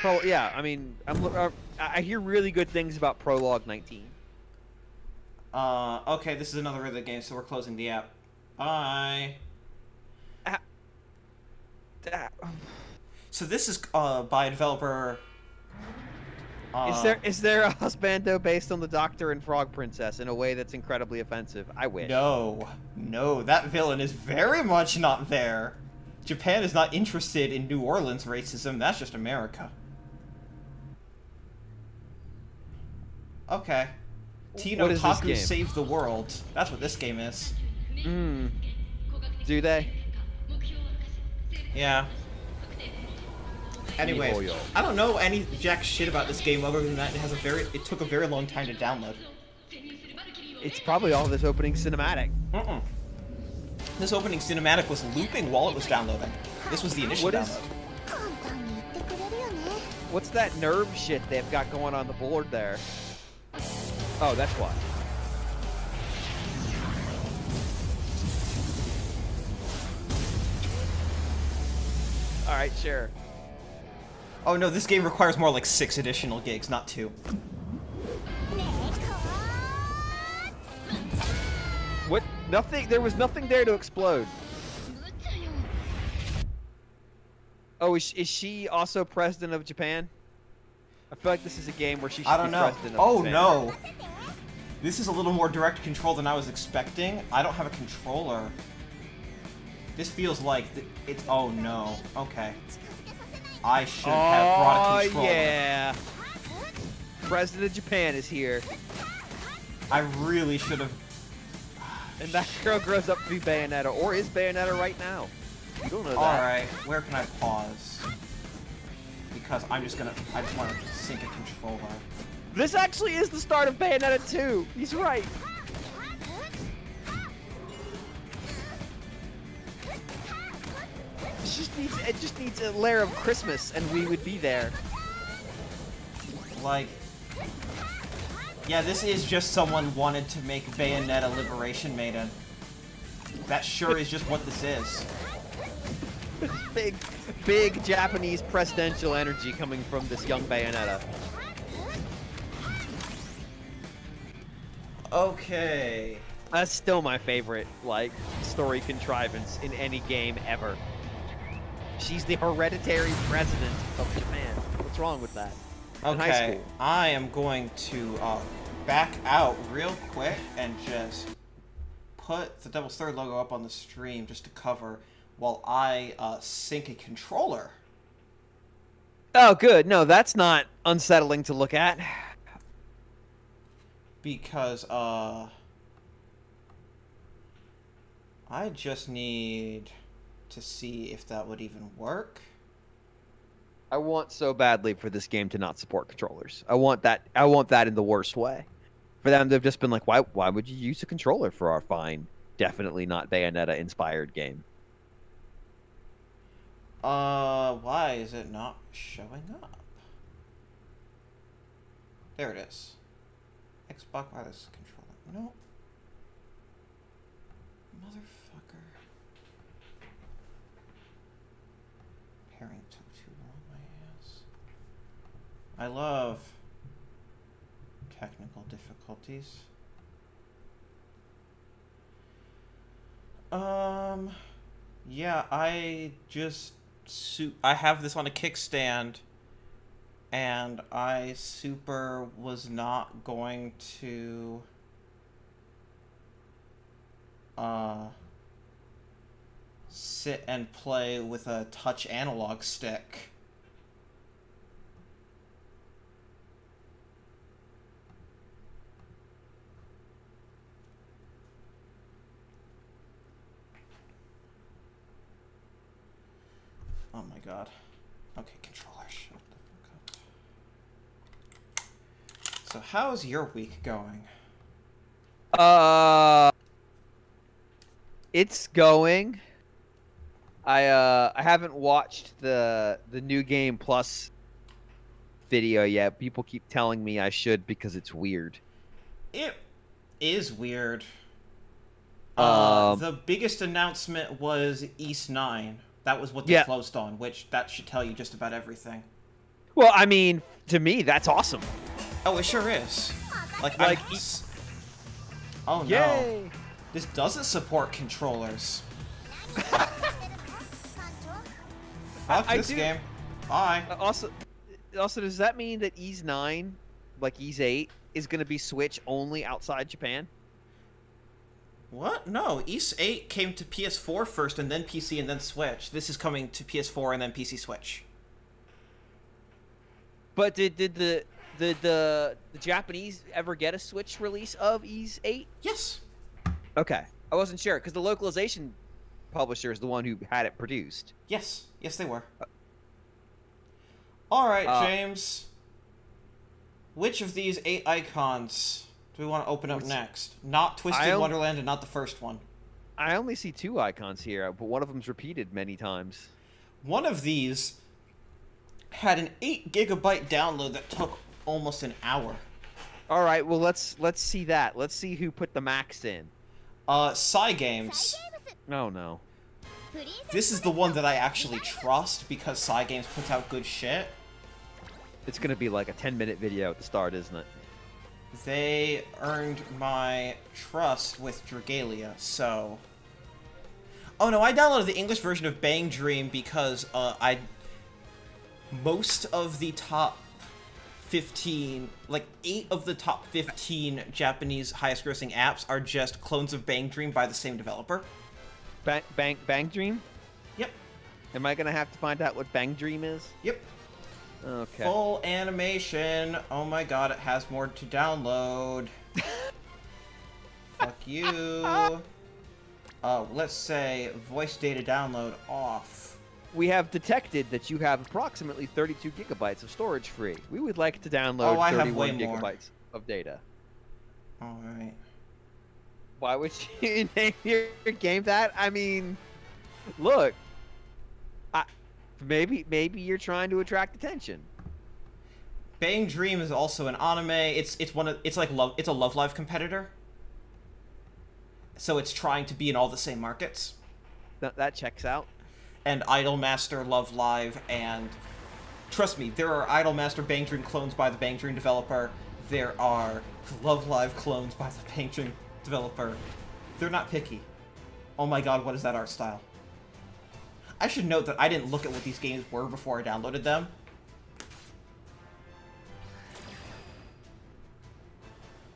Pro. Yeah, I mean, I'm. Uh, I I hear really good things about Prologue 19. Uh, okay, this is another rhythm game, so we're closing the app. Bye. Ah. So this is uh by a developer. Uh, Is there is there a husbando based on the Doctor and Frog Princess in a way that's incredibly offensive? I wish. No, no, that villain is very much not there. Japan is not interested in New Orleans racism. That's just America. Okay. Tino What is this Taku save the world. That's what this game is. Mm. Do they? Yeah. Anyway, I don't know any jack shit about this game other than that it has a very it took a very long time to download. It's probably all this opening cinematic. Mm -mm. This opening cinematic was looping while it was downloading. This was the initial what download. Is... What's that nerve shit they've got going on the board there? Oh, that's why. All right, sure. Oh no, this game requires more like six additional gigs, not two. What? Nothing? There was nothing there to explode. Oh, is, is she also president of Japan? I feel like this is a game where she should I don't know. oh Japan. no. This is a little more direct control than I was expecting. I don't have a controller. This feels like it's... Oh, no. Okay. I should oh, have brought a oh, controller. yeah. President of Japan is here. I really should have... and that girl grows up to be Bayonetta, or is Bayonetta right now. You don't know that. Alright, where can I pause? Because I'm just gonna... I just want to sink a controller. This actually is the start of Bayonetta 2. He's right. Just needs it just needs a layer of Christmas, and we would be there. Like. Yeah, this is just someone wanted to make Bayonetta Liberation Maiden. That sure is just what this is. Big, big Japanese presidential energy coming from this young Bayonetta. Okay. That's still my favorite, like, story contrivance in any game ever. She's the hereditary president of Japan. What's wrong with that? Okay, school. I am going to uh, back out real quick and just put the Devil's Third logo up on the stream just to cover while I uh, sync a controller. Oh, good. No, that's not unsettling to look at. because uh I just need to see if that would even work. I want so badly for this game to not support controllers. I want that. I want that in the worst way. For them to have just been like, why? Why would you use a controller for our fine, definitely not Bayonetta inspired game? Uh why is it not showing up? There it is. Xbox wireless controller. No. Motherfucker. Pairing took too long, my ass. I love technical difficulties. Um, yeah, I just su- I have this on a kickstand, and I super was not going to uh sit and play with a touch analog stick. Oh my god. Okay, controller, shut the fuck up. So how's your week going? Uh, it's going. I uh I haven't watched the the new game plus video yet. People keep telling me I should because it's weird. It is weird. Uh, Um, the biggest announcement was Ys 9. That was what they Yeah. closed on, which that should tell you just about everything. Well, I mean, to me that's awesome. Oh, it sure is. Like, Like, I'm s- Oh no. Yay! This doesn't support controllers. Fuck I this do- game. Bye. Uh, Also, also, does that mean that Ys Nine, like Ys Eight, is going to be Switch only outside Japan? What? No, Ys 8 came to PS4 first and then PC and then Switch. This is coming to PS4 and then PC Switch. But did did the the the, the Japanese ever get a Switch release of Ys Eight? Yes. Okay, I wasn't sure because the localization publisher is the one who had it produced. Yes. Yes, they were. All right, Uh, James. Which of these eight icons we want to open up Which- next? Not Twisted I on- Wonderland and not the first one. I only see two icons here, but one of them's repeated many times. One of these had an 8 gigabyte download that took almost an hour. All right, well let's let's see that. Let's see who put the max in. Uh, Cygames. Oh no. This is the one that I actually trust because Cygames puts out good shit. It's gonna be like a 10 minute video at the start, isn't it? They earned my trust with Dragalia, so. Oh no, I downloaded the English version of Bang Dream because uh, I. Most of the top 15, like 8 of the top 15 Japanese highest grossing apps are just clones of Bang Dream by the same developer. Bang Bang Bang Dream. Yep. Am I gonna have to find out what Bang Dream is? Yep. Okay. Full animation. Oh my god, it has more to download. Fuck you. Uh, let's say voice data download off. We have detected that you have approximately 32 gigabytes of storage free. We would like to download Oh, I have 31 way more. gigabytes of data. Alright. Why would you name your game that? I mean, look, I, maybe maybe you're trying to attract attention. Bang Dream is also an anime. It's it's one of it's like love it's a Love Live competitor. So it's trying to be in all the same markets. That, that checks out. And Idolmaster, Love Live, and trust me, there are Idolmaster Bang Dream clones by the Bang Dream developer. There are Love Live clones by the Bang Dream developer. They're not picky. Oh my god, what is that art style? I should note that I didn't look at what these games were before I downloaded them.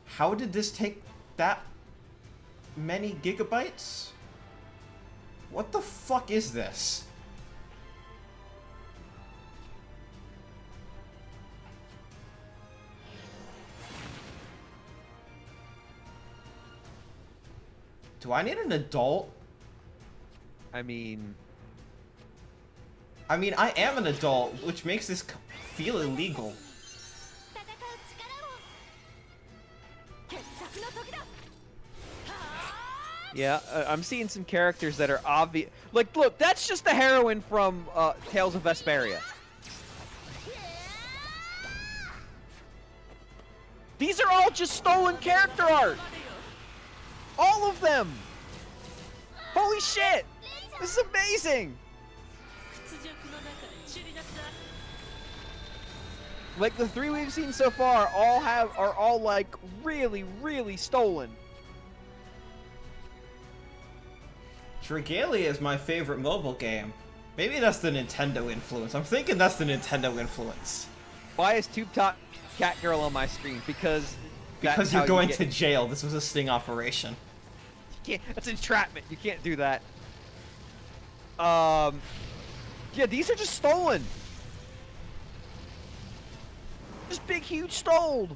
How did this take that many gigabytes? What the fuck is this? Do I need an adult? I mean, I mean, I am an adult, which makes this feel illegal. Yeah, uh, I'm seeing some characters that are obvious. Like, look, that's just the heroine from uh, Tales of Vesperia. These are all just stolen character art. All of them. Holy shit. This is amazing. Like the three we've seen so far, all have are all like really, really stolen. Dragalia is my favorite mobile game. Maybe that's the Nintendo influence. I'm thinking that's the Nintendo influence. Why is Tube Top Cat Girl on my screen? Because Because you're you going get- to jail. This was a sting operation. You can't, that's entrapment. You can't do that. Um, yeah, these are just stolen. Just big, huge stole.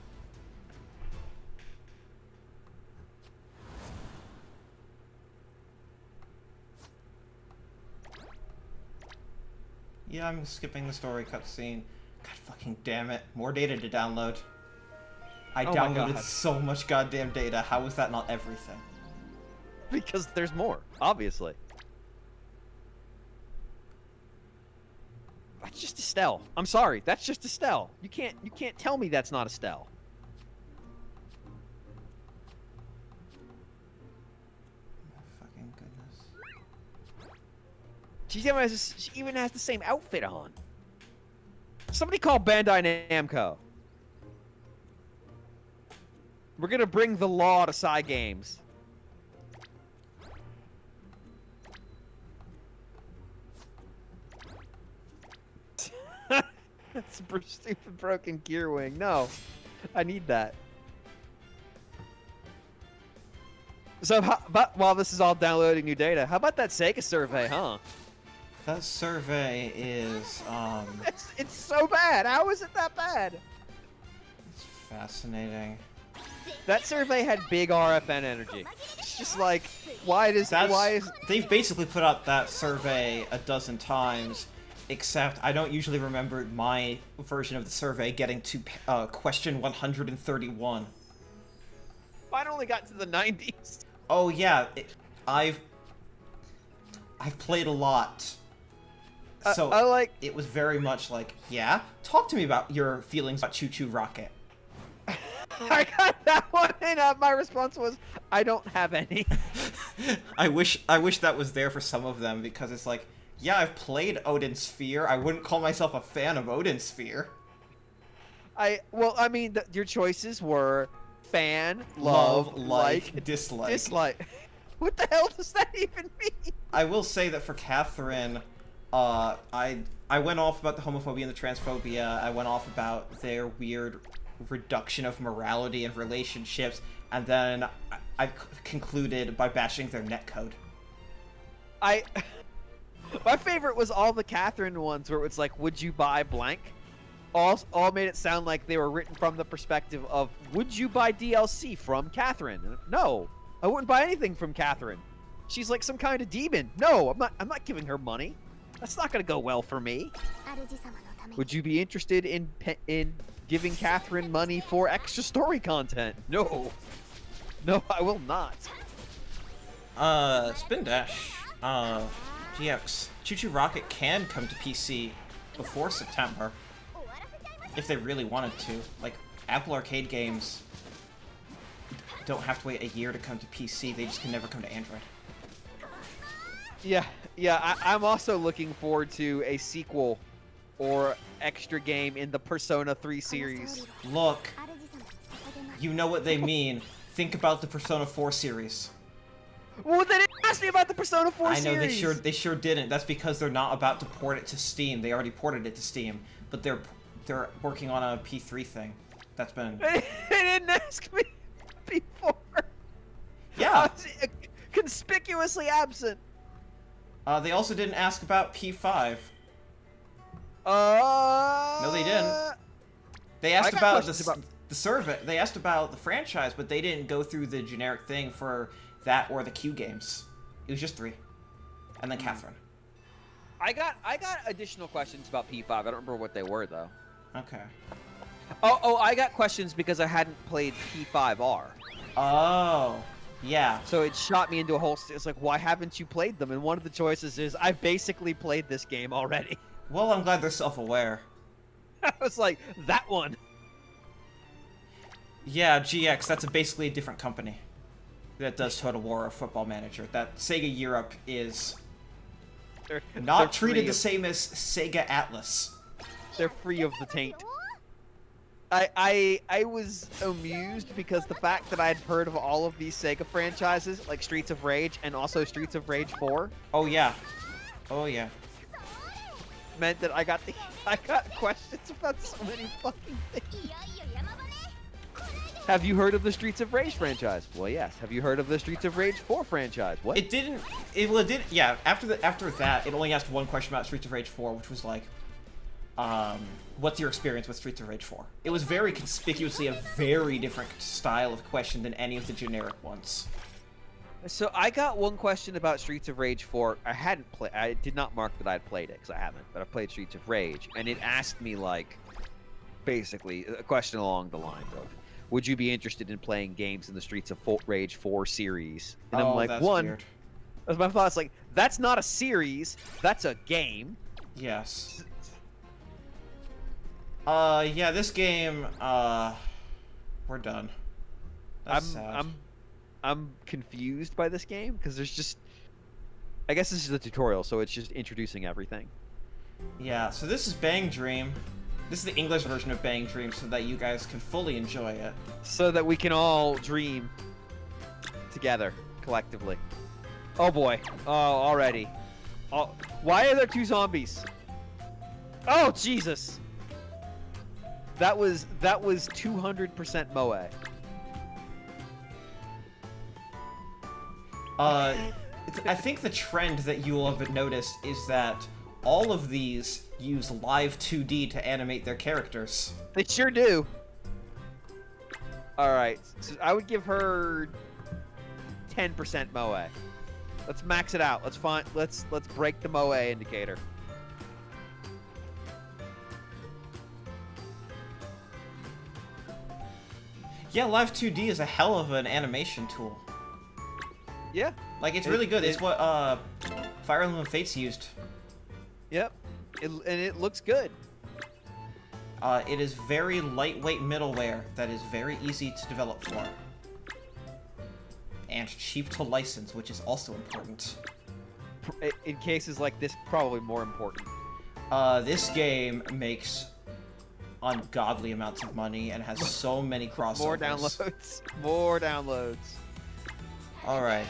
Yeah, I'm skipping the story cutscene. God fucking damn it. More data to download. I Oh downloaded so much goddamn data. How is that not everything? Because there's more, obviously. That's just Estelle. I'm sorry, that's just Estelle. You can't you can't tell me that's not Estelle. Oh, fucking goodness. She even has she even has the same outfit on. Somebody call Bandai Namco. We're gonna bring the law to Cygames. That's a stupid broken gear wing. No, I need that. So, how, but while this is all downloading new data, how about that Sega survey, huh? That survey is, um, It's, it's so bad. How is it that bad? it's fascinating. That survey had big RFN energy. It's just like, why does That's, why is they've basically put out that survey a dozen times, except I don't usually remember my version of the survey getting to uh, question 131. mine only got to the 90s? Oh yeah, it, I've I've played a lot, I- so I like it was very much like, yeah, talk to me about your feelings about ChuChu Rocket. I got that one, and uh, my response was, I don't have any. I wish I wish that was there for some of them because it's like, yeah, I've played Odin Sphere. I wouldn't call myself a fan of Odin Sphere. I well, I mean, th- your choices were fan, love, like, like, dislike. dislike. What the hell does that even mean? I will say that for Catherine, uh, I I went off about the homophobia and the transphobia. I went off about their weird reduction of morality and relationships, and then I concluded by bashing their netcode. I my favorite was all the Catherine ones where it was like, would you buy blank? All, all made it sound like they were written from the perspective of, would you buy DLC from Catherine? No, I wouldn't buy anything from Catherine. She's like some kind of demon. No, I'm not, I'm not giving her money. That's not going to go well for me. Would you be interested in in giving Catherine money for extra story content? No. No, I will not. Uh, spin dash. Uh, GX. ChuChu Rocket can come to PC before September. If they really wanted to. Like, Apple Arcade games don't have to wait a year to come to PC, they just can never come to Android. Yeah, yeah, I, am also looking forward to a sequel or extra game in the Persona 3 series. Look, you know what they mean. Think about the Persona 4 series. Well, they didn't ask me about the Persona 4 I know series. they sure they sure didn't. That's because they're not about to port it to Steam. They already ported it to Steam, but they're they're working on a P3 thing. That's been they didn't ask me before. Yeah. uh, conspicuously absent. Uh, they also didn't ask about P5. Uh. No, they didn't. They asked about the, about- the survey. They asked about the franchise, but they didn't go through the generic thing for that or the Q games. It was just three, and then Hmm. Catherine. I got I got additional questions about P5. I don't remember what they were though. Okay. Oh, oh, I got questions because I hadn't played P5R. Oh, yeah. So it shot me into a whole. It's like, why haven't you played them? And one of the choices is, I've basically played this game already. Well, I'm glad they're self-aware. I was like, that one. Yeah, GX. That's a basically a different company that does Total War or Football Manager. That Sega Europe is They're, not they're treated the same as Sega Atlus. They're free of the taint. I, I I was amused because the fact that I had heard of all of these Sega franchises, like Streets of Rage and also Streets of Rage 4, Oh yeah. Oh yeah. meant that I got the I got questions about so many fucking things. Have you heard of the Streets of Rage franchise? Well, yes. Have you heard of the Streets of Rage 4 franchise? What? It didn't. It, well, it did. Yeah. After the after that, it only asked one question about Streets of Rage 4, which was like, um, what's your experience with Streets of Rage 4? It was very conspicuously a very different style of question than any of the generic ones. So I got one question about Streets of Rage 4. I hadn't played. I did not mark that I'd played it because I haven't. But I played Streets of Rage, and it asked me like, basically, a question along the lines of, "Would you be interested in playing games in the Streets of Fo- Rage 4 series?" And oh, I'm like, that's one. weird. That's my thoughts. Like, that's not a series. That's a game. Yes. Uh, yeah. This game. Uh, we're done. That's I'm sad. I'm I'm confused by this game because there's just. I guess this is the tutorial, so it's just introducing everything. Yeah. So this is Bang Dream. This is the English version of Bang Dream, so that you guys can fully enjoy it. so that we can all dream together collectively. Oh boy! Oh, already. Oh, why are there two zombies? Oh Jesus! That was that was 200% moe. Uh, I think the trend that you will have noticed is that all of these use live 2D to animate their characters. They sure do. All right, so I would give her 10% moe. Let's max it out. Let's find. Let's let's break the moe indicator. Yeah, live 2D is a hell of an animation tool. Yeah. Like, it's It- really good. It's what uh, Fire Emblem Fates used. Yep. It, and it looks good. Uh, it is very lightweight middleware that is very easy to develop for. And cheap to license, which is also important. In cases like this, probably more important. Uh, this game makes ungodly amounts of money and has so many crossovers. More downloads. More downloads. All right.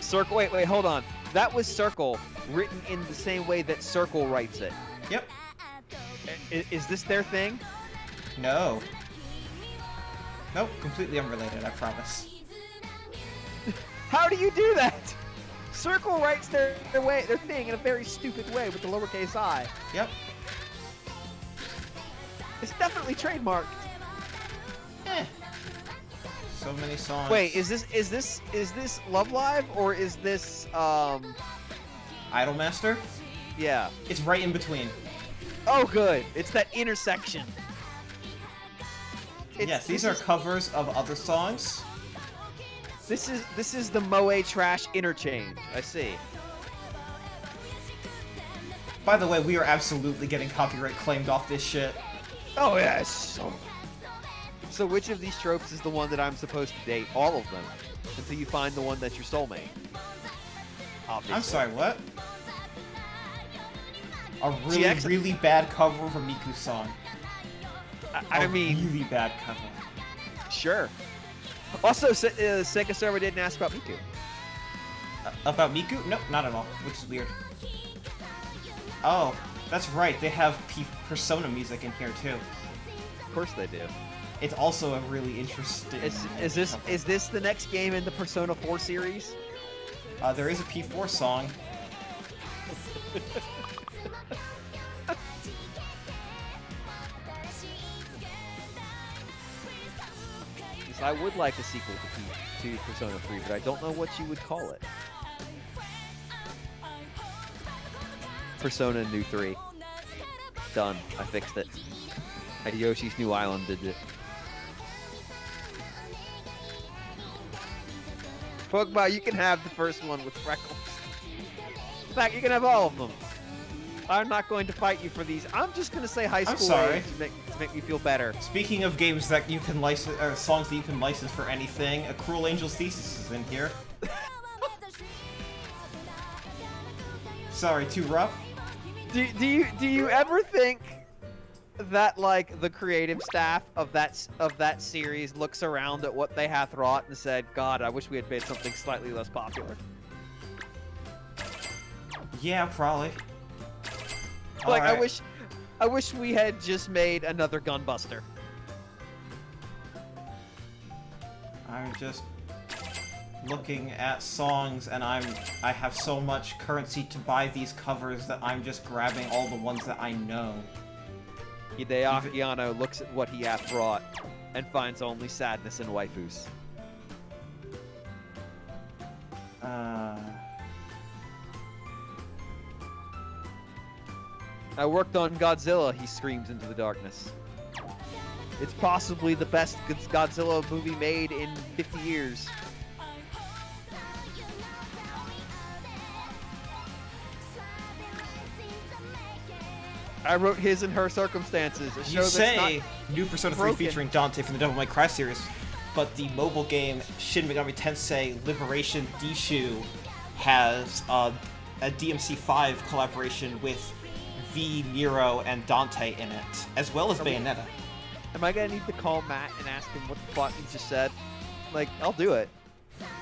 Circle. Wait, wait, hold on. That was Circle written in the same way that Circle writes it. Yep. I- Is, this their thing? No. Nope. Completely unrelated. I promise. How do you do that? Circle writes their, their way their thing in a very stupid way with the lowercase i. Yep. It's definitely trademarked. Eh. So many songs. Wait, is this is this is this Love Live or is this um Idolmaster? yeah. It's right in between. Oh good. It's that intersection. It's- yes, these are is- covers of other songs. This is this is the Moe trash interchange. I see. By the way, we are absolutely getting copyright claimed off this shit. Oh yes. So, so which of these tropes is the one that I'm supposed to date? All of them, until you find the one that's your soulmate. Obviously. I'm sorry, what? A really, GX really bad cover of a Miku song. I, I A mean, really bad cover. sure. Also, Se- uh, Sega Server didn't ask about Miku. Uh, about Miku? Nope, not at all, which is weird. Oh, that's right, they have P Persona music in here too. Of course they do. It's also a really interesting. Is, is this is this the next game in the Persona 4 series? Uh, there is a P4 song. I would like a sequel to, P- to Persona 3, but I don't know what you would call it. Persona New 3. Done. I fixed it. Yoshi's New Island did it. Pokemon, you can have the first one with freckles. In fact, you can have all of them. I'm not going to fight you for these. I'm just going to say high school sorry. age to make, to make me feel better. Speaking of games that you can license, or songs that you can license for anything, A Cruel Angel's Thesis is in here. Sorry, too rough? Do, do you do you ever think that like the creative staff of that of that series looks around at what they hath wrought and said, "God, I wish we had made something slightly less popular." Yeah, probably. Like I wish, I wish we had just made another Gunbuster. I'm just looking at songs and I'm I have so much currency to buy these covers that I'm just grabbing all the ones that I know. Hideaki Anno looks at what he hath wrought and finds only sadness in waifus. Uh, I worked on Godzilla, he screams into the darkness. It's possibly the best Godzilla movie made in 50 years. I wrote his and her circumstances. You say not- new Persona 3 broken. featuring Dante from the Devil May Cry series, but the mobile game Shin Megami Tensei Liberation Dishu has uh, a DMC5 collaboration with V, Nero, and Dante in it, as well as Are we- Bayonetta. Am I gonna need to call Matt and ask him what the fuck he just said? Like, I'll do it.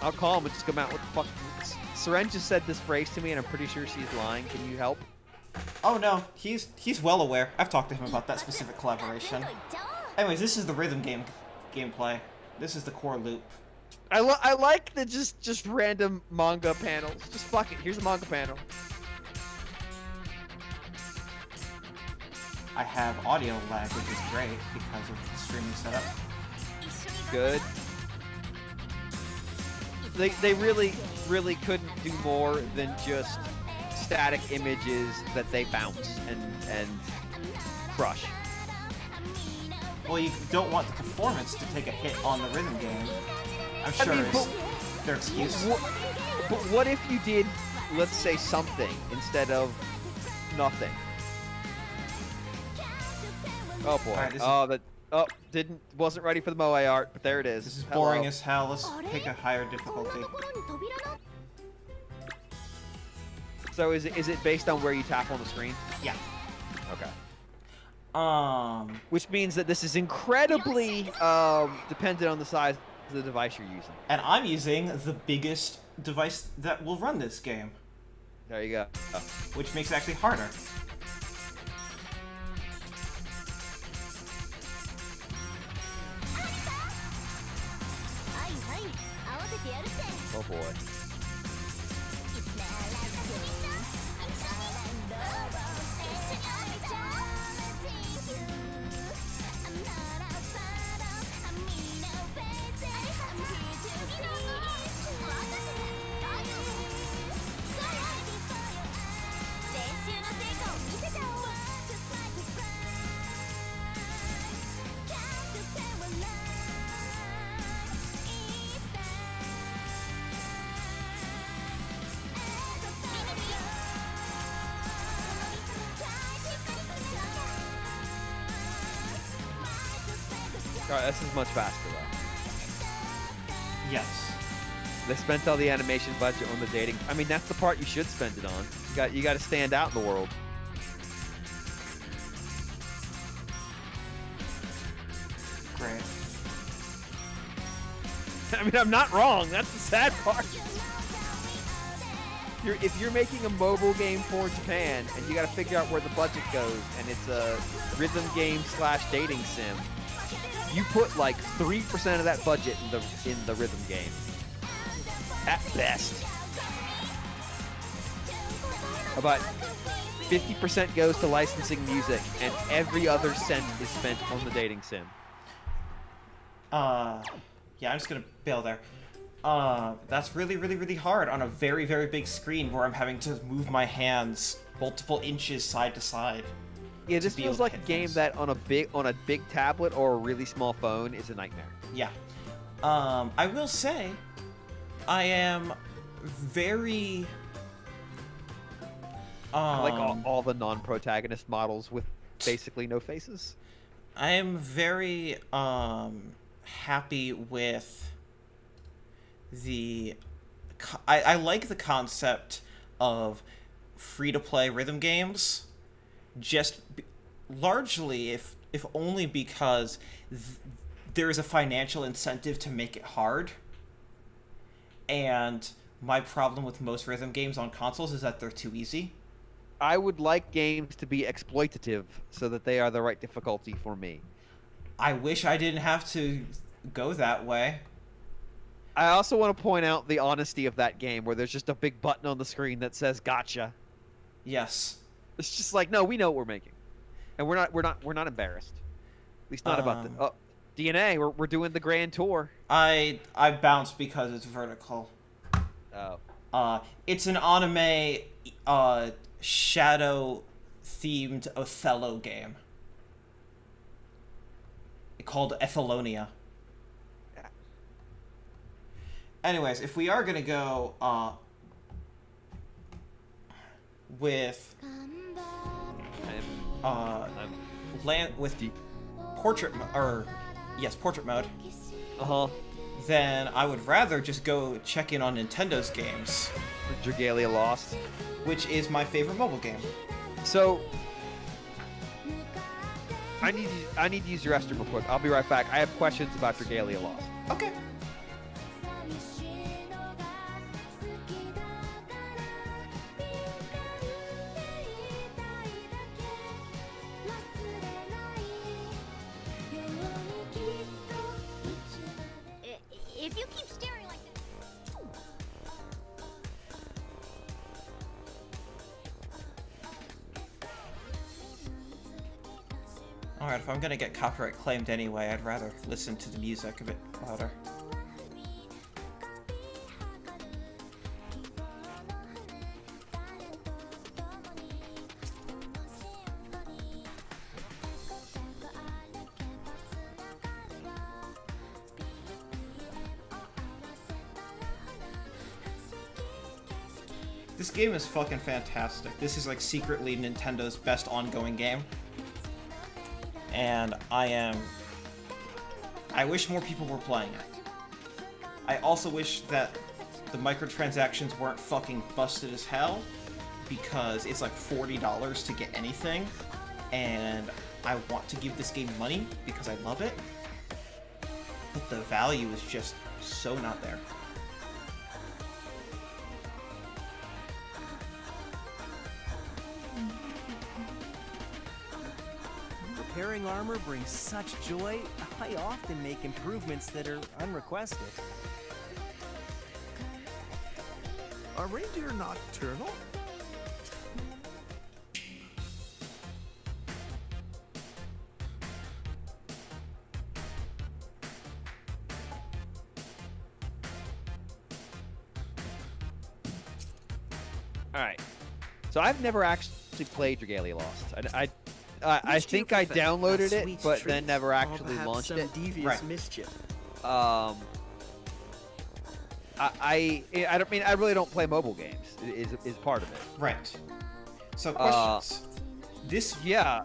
I'll call him and just come out. What the fuck? S- Syrenne just said this phrase to me, and I'm pretty sure she's lying. Can you help? Oh no, he's he's well aware. I've talked to him about that specific collaboration. Anyways, this is the rhythm game gameplay. This is the core loop. I, li- I like the just just random manga panels. Just fuck it. Here's a manga panel. I have audio lag, which is great because of the streaming setup. Good. They they really really couldn't do more than just static images that they bounce and and crush. Well, you don't want the performance to take a hit on the rhythm game. I'm sure I mean, but- their excuse. What, but what if you did, let's say, something instead of nothing? Oh boy. Is- oh, that. Oh, didn't wasn't ready for the moe art, but there it is. This is Hello. boring as hell. Let's pick a higher difficulty. So is it is it based on where you tap on the screen? Yeah. Okay. Um, Which means that this is incredibly um, dependent on the size of the device you're using. and I'm using the biggest device that will run this game, There you go. Oh. which makes it actually harder. Oh boy. Much faster though. Yes. They spent all the animation budget on the dating. I mean, that's the part you should spend it on. You got you got to stand out in the world. Great. I mean, I'm not wrong. That's the sad part. You're, if you're making a mobile game for Japan and you got to figure out where the budget goes, and it's a rhythm game slash dating sim, you put like three percent of that budget in the in the rhythm game. At best, about fifty percent goes to licensing music, and every other cent is spent on the dating sim. Uh, yeah, I'm just gonna bail there. Uh, that's really, really, really hard on a very, very big screen where I'm having to move my hands multiple inches side to side. Yeah, this feels like a game things. that on a big on a big tablet or a really small phone is a nightmare. Yeah. Um, I will say, I am very. Um, like all, all the non-protagonist models with basically no faces. I am very um happy with the I, I like the concept of free to play rhythm games just b- largely if if only because th- there is a financial incentive to make it hard and my problem with most rhythm games on consoles is that they're too easy I would like games to be exploitative so that they are the right difficulty for me. i wish i didn't have to go that way I also want to point out the honesty of that game where there's just a big button on the screen that says gotcha. yes It's just like, no, we know what we're making. And we're not we're not we're not embarrassed. At least not about Um, the oh, DeNA, we're we're doing the grand tour. I I bounced because it's vertical. Oh. Uh, it's an anime uh, shadow themed Othello game called Othellonia. Anyways, if we are gonna go uh, with I'm, uh, land with the portrait or yes portrait mode, uh-huh. then I would rather just go check in on Nintendo's games, Dragalia Lost. which is my favorite mobile game. So I need I need to use your restroom real quick. I'll be right back. I have questions about Dragalia Lost. Okay. I'm gonna get copyright claimed anyway, I'd rather listen to the music a bit louder. This game is fucking fantastic. This is like secretly Nintendo's best ongoing game. And I am. I wish more people were playing it. I also wish that the microtransactions weren't fucking busted as hell because it's like $40 to get anything. And I want to give this game money because I love it. But the value is just so not there. Repairing armor brings such joy, I often make improvements that are unrequested. Are reindeer nocturnal? All right. So I've never actually played Dragalia Lost. I, I, I, I think I downloaded it, but treat, then never or actually perhaps launched some it. Devious Right. mischief. Um, I, I, I don't mean I really don't play mobile games. Is is part of it. Right. So Uh, questions. this Yeah.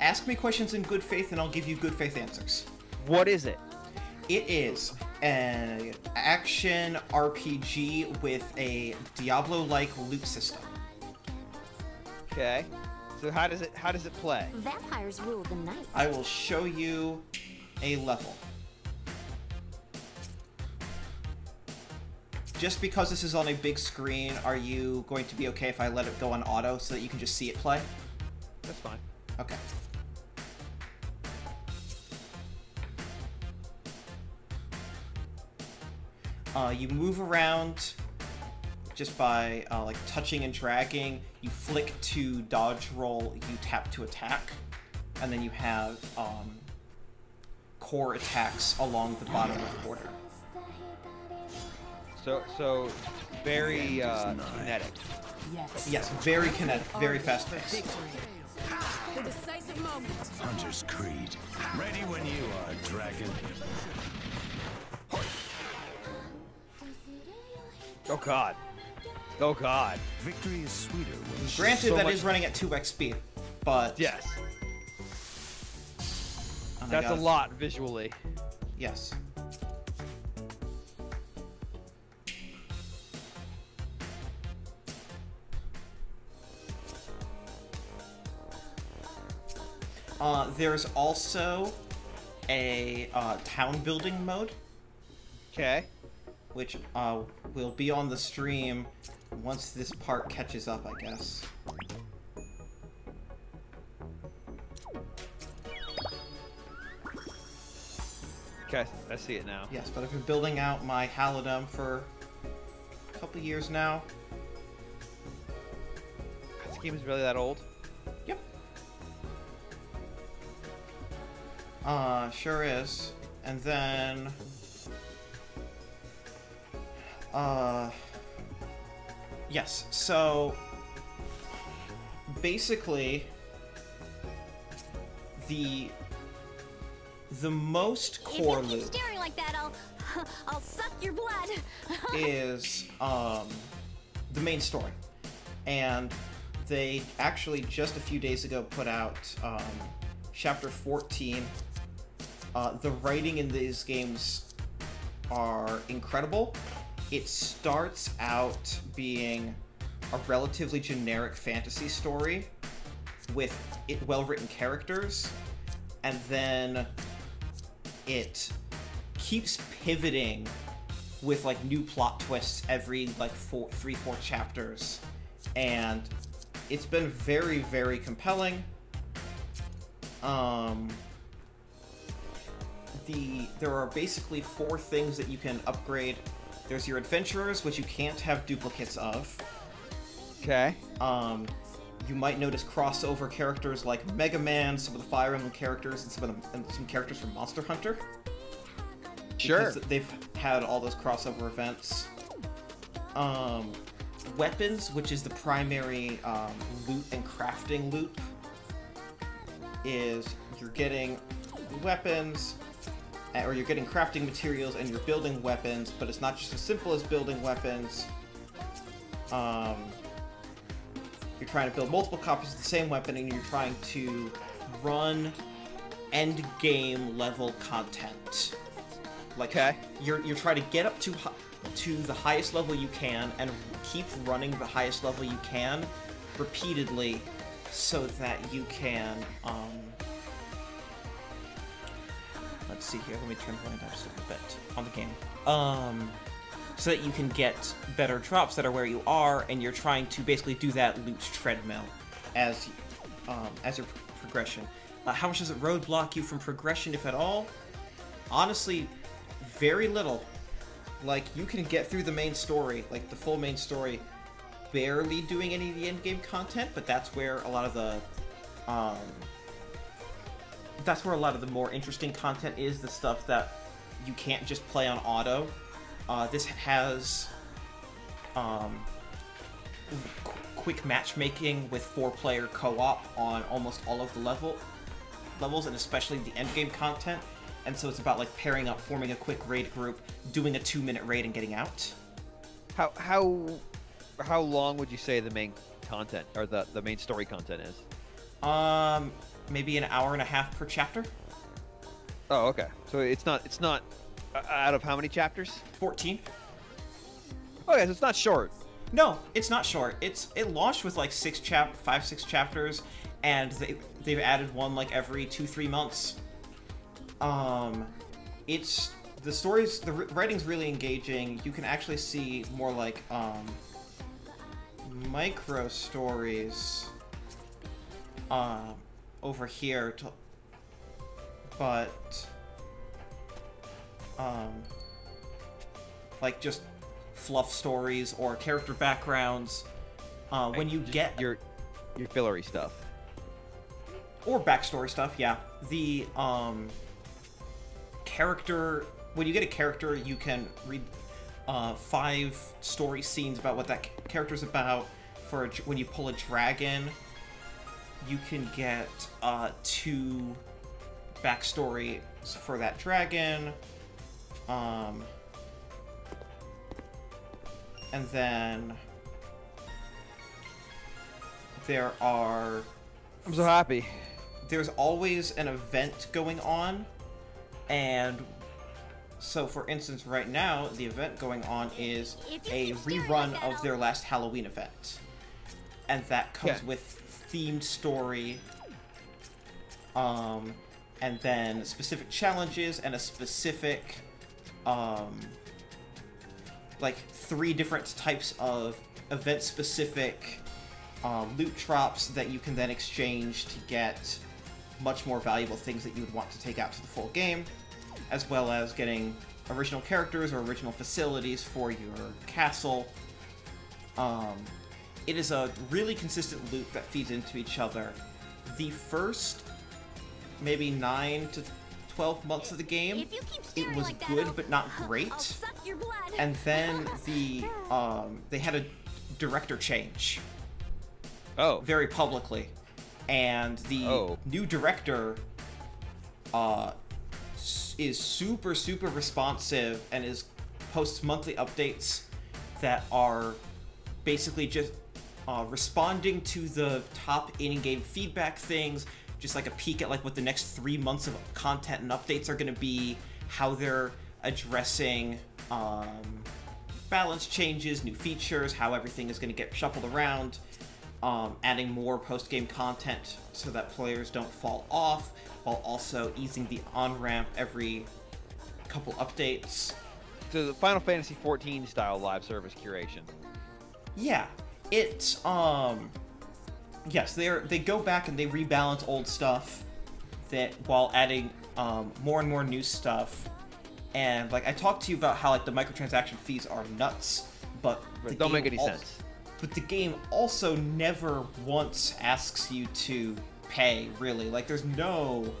ask me questions in good faith and I'll give you good faith answers. What is it? It is an action RPG with a Diablo-like loot system. Okay. So how does it how does it play? Vampires rule the night. I will show you a level. Just because this is on a big screen, are you going to be okay if I let it go on auto so that you can just see it play? That's fine. Okay. Uh, you move around just by uh, like touching and dragging. You flick to dodge roll. You tap to attack, and then you have um, core attacks along the bottom of the border. So so very uh, kinetic. Yes, very kinetic, very fast paced. The decisive moment. Hunter's Creed. Ready when you are, Dragon. Oh god. Oh god. Victory is sweeter when Granted, that is so much- running at 2x speed, but Yes. Oh my That's a lot visually. Yes. Uh, there's also a uh, town building mode, Okay. which uh, will be on the stream once this part catches up, I guess. Okay, I see it now. Yes, but I've been building out my Halidom for a couple years now. This game is really that old? Yep. Uh, sure is. And then... Uh... Yes, so... Basically... The... The most core if you keep loop staring like that, I'll I'll suck your blood. is um, the main story. And they actually just a few days ago put out um, chapter 14. Uh, the writing in these games are incredible. It starts out being a relatively generic fantasy story with it well-written characters, and then it keeps pivoting with like new plot twists every like four, three, four chapters, and it's been very, very compelling. Um, the there are basically four things that you can upgrade. There's your adventurers, which you can't have duplicates of. Okay. Um, you might notice crossover characters like Mega Man, some of the Fire Emblem characters, and some of the, and some characters from Monster Hunter. Sure. they've had all those crossover events. Um, weapons, which is the primary um, loot and crafting loop, is you're getting weapons, or you're getting crafting materials, and you're building weapons. But it's not just as simple as building weapons. Um, you're trying to build multiple copies of the same weapon, and you're trying to run end game level content. Like Okay. you're you're trying to get up to to the highest level you can and keep running the highest level you can repeatedly so that you can um let's see here let me turn the just a little bit on the game. Um so that you can get better drops that are where you are and you're trying to basically do that loot treadmill as um, as your progression. Uh, how much does it roadblock you from progression if at all? Honestly very little. Like you can get through the main story like the full main story barely doing any of the end game content but that's where a lot of the um that's where a lot of the more interesting content is the stuff that you can't just play on auto. Uh, this has um, qu- quick matchmaking with four player co-op on almost all of the level levels and especially the end game content. And so it's about like pairing up forming a quick raid group doing a two minute raid and getting out. How how how long would you say the main content or the the main story content is? um maybe an hour and a half per chapter Oh, okay. So it's not it's not uh, out of how many chapters? 14. Okay, so it's not short. No, it's not short. It's it launched with like six chap, five six chapters, and they they've added one like every two three months. Um, it's the stories, the writing's really engaging. You can actually see more like um micro stories um over here to, but um like just fluff stories or character backgrounds. Uh, when you get your your fillery stuff. or backstory stuff, yeah. The um character when you get a character, you can read uh, five story scenes about what that character's about. For a when you pull a dragon, you can get uh, two backstories for that dragon. Um, and then there are I'm so happy. there's always an event going on and so for instance right now the event going on is a rerun of their last halloween event and that comes Yeah. with themed story um and then specific challenges and a specific um like three different types of event specific um, loot drops that you can then exchange to get much more valuable things that you would want to take out to the full game, as well as getting original characters or original facilities for your castle. Um, it is a really consistent loop that feeds into each other. The first maybe 9 to 12 months of the game, If you keep it was like that, good I'll- but not great suck your blood. and then the um, they had a director change Oh, very publicly, and the Oh. new director uh, is super super responsive and is posts monthly updates that are basically just uh, responding to the top in-game feedback things just like a peek at like what the next three months of content and updates are going to be how they're addressing um, balance changes new features how everything is going to get shuffled around um, adding more post-game content so that players don't fall off while also easing the on-ramp every couple updates so the Final Fantasy 14 style live service curation. Yeah, it's um, yes, they are they go back and they rebalance old stuff that while adding um more and more new stuff, and like I talked to you about how like the microtransaction fees are nuts, but the Don't make any al- sense. But the game also never once asks you to pay really. Like there's no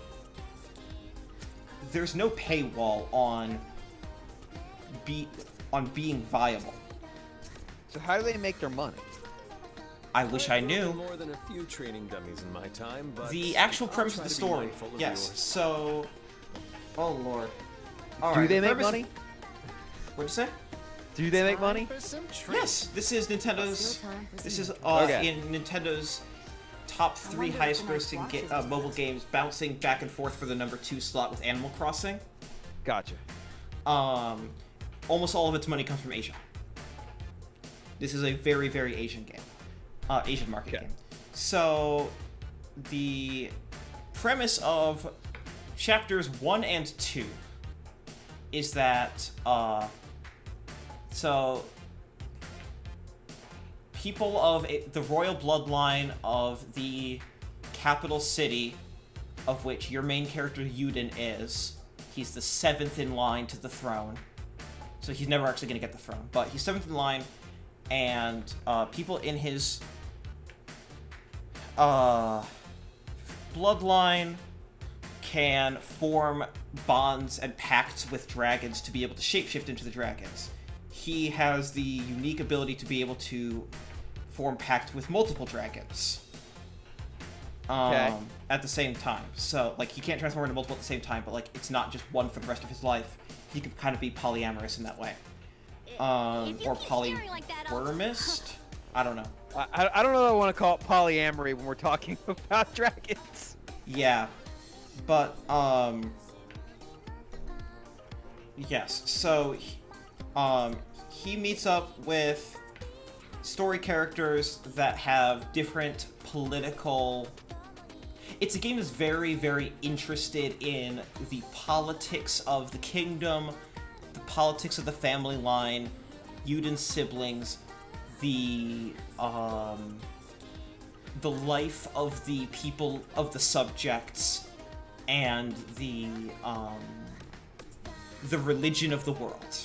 there's no paywall on be on being viable. So how do they make their money? I wish I knew. More than a few training dummies in my time, but the actual I'll premise of the story. of Yes. yours. So, oh lord. All do right, they the make premise- money? What'd you say? Do they make money? For some training. Yes. This is Nintendo's. Still time for This is uh, Okay. in Nintendo's top three highest if the next grossing ga- uh, mobile games, bouncing back and forth for the number two slot with Animal Crossing. Gotcha. Um, almost all of its money comes from Asia. This is a very, very Asian game, uh, Asian market Okay. game. So, the premise of chapters one and two is that uh, so people of a, the royal bloodline of the capital city of which your main character Euden is. He's the seventh in line to the throne. So he's never actually going to get the throne, but he's seventh in line, and uh, people in his uh, bloodline can form bonds and pacts with dragons to be able to shapeshift into the dragons. He has the unique ability to be able to form pact with multiple dragons um, Okay. at the same time. So, like, he can't transform into multiple at the same time, but, like, it's not just one for the rest of his life. He can kind of be polyamorous in that way. Um, or keep like that, I'll- polyamorist? I don't know. I, I I don't know. If I want to call it polyamory when we're talking about dragons. Yeah. But, um, Yes. So, he- um, he meets up with story characters that have different political. It's a game that's very, very interested in the politics of the kingdom, the politics of the family line, Euden siblings, the um, the life of the people of the subjects, and the um, the religion of the world.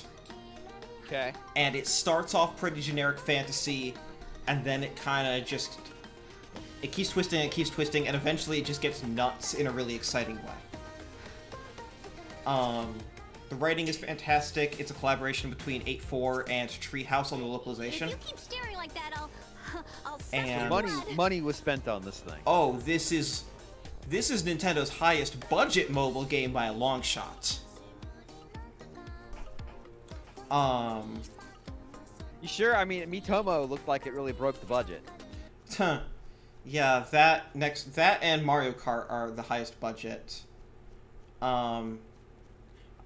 Okay. And it starts off pretty generic fantasy, and then it kind of just it keeps twisting, it keeps twisting, and eventually it just gets nuts in a really exciting way. Um, the writing is fantastic. It's a collaboration between 8-4 and Treehouse on the localization. If you keep staring like that, I'll, I'll And- Money money was spent on this thing. Oh, this is this is Nintendo's highest budget mobile game by a long shot. Um, You sure? I mean, Miitomo looked like it really broke the budget. Huh. Yeah, that next that and Mario Kart are the highest budget. Um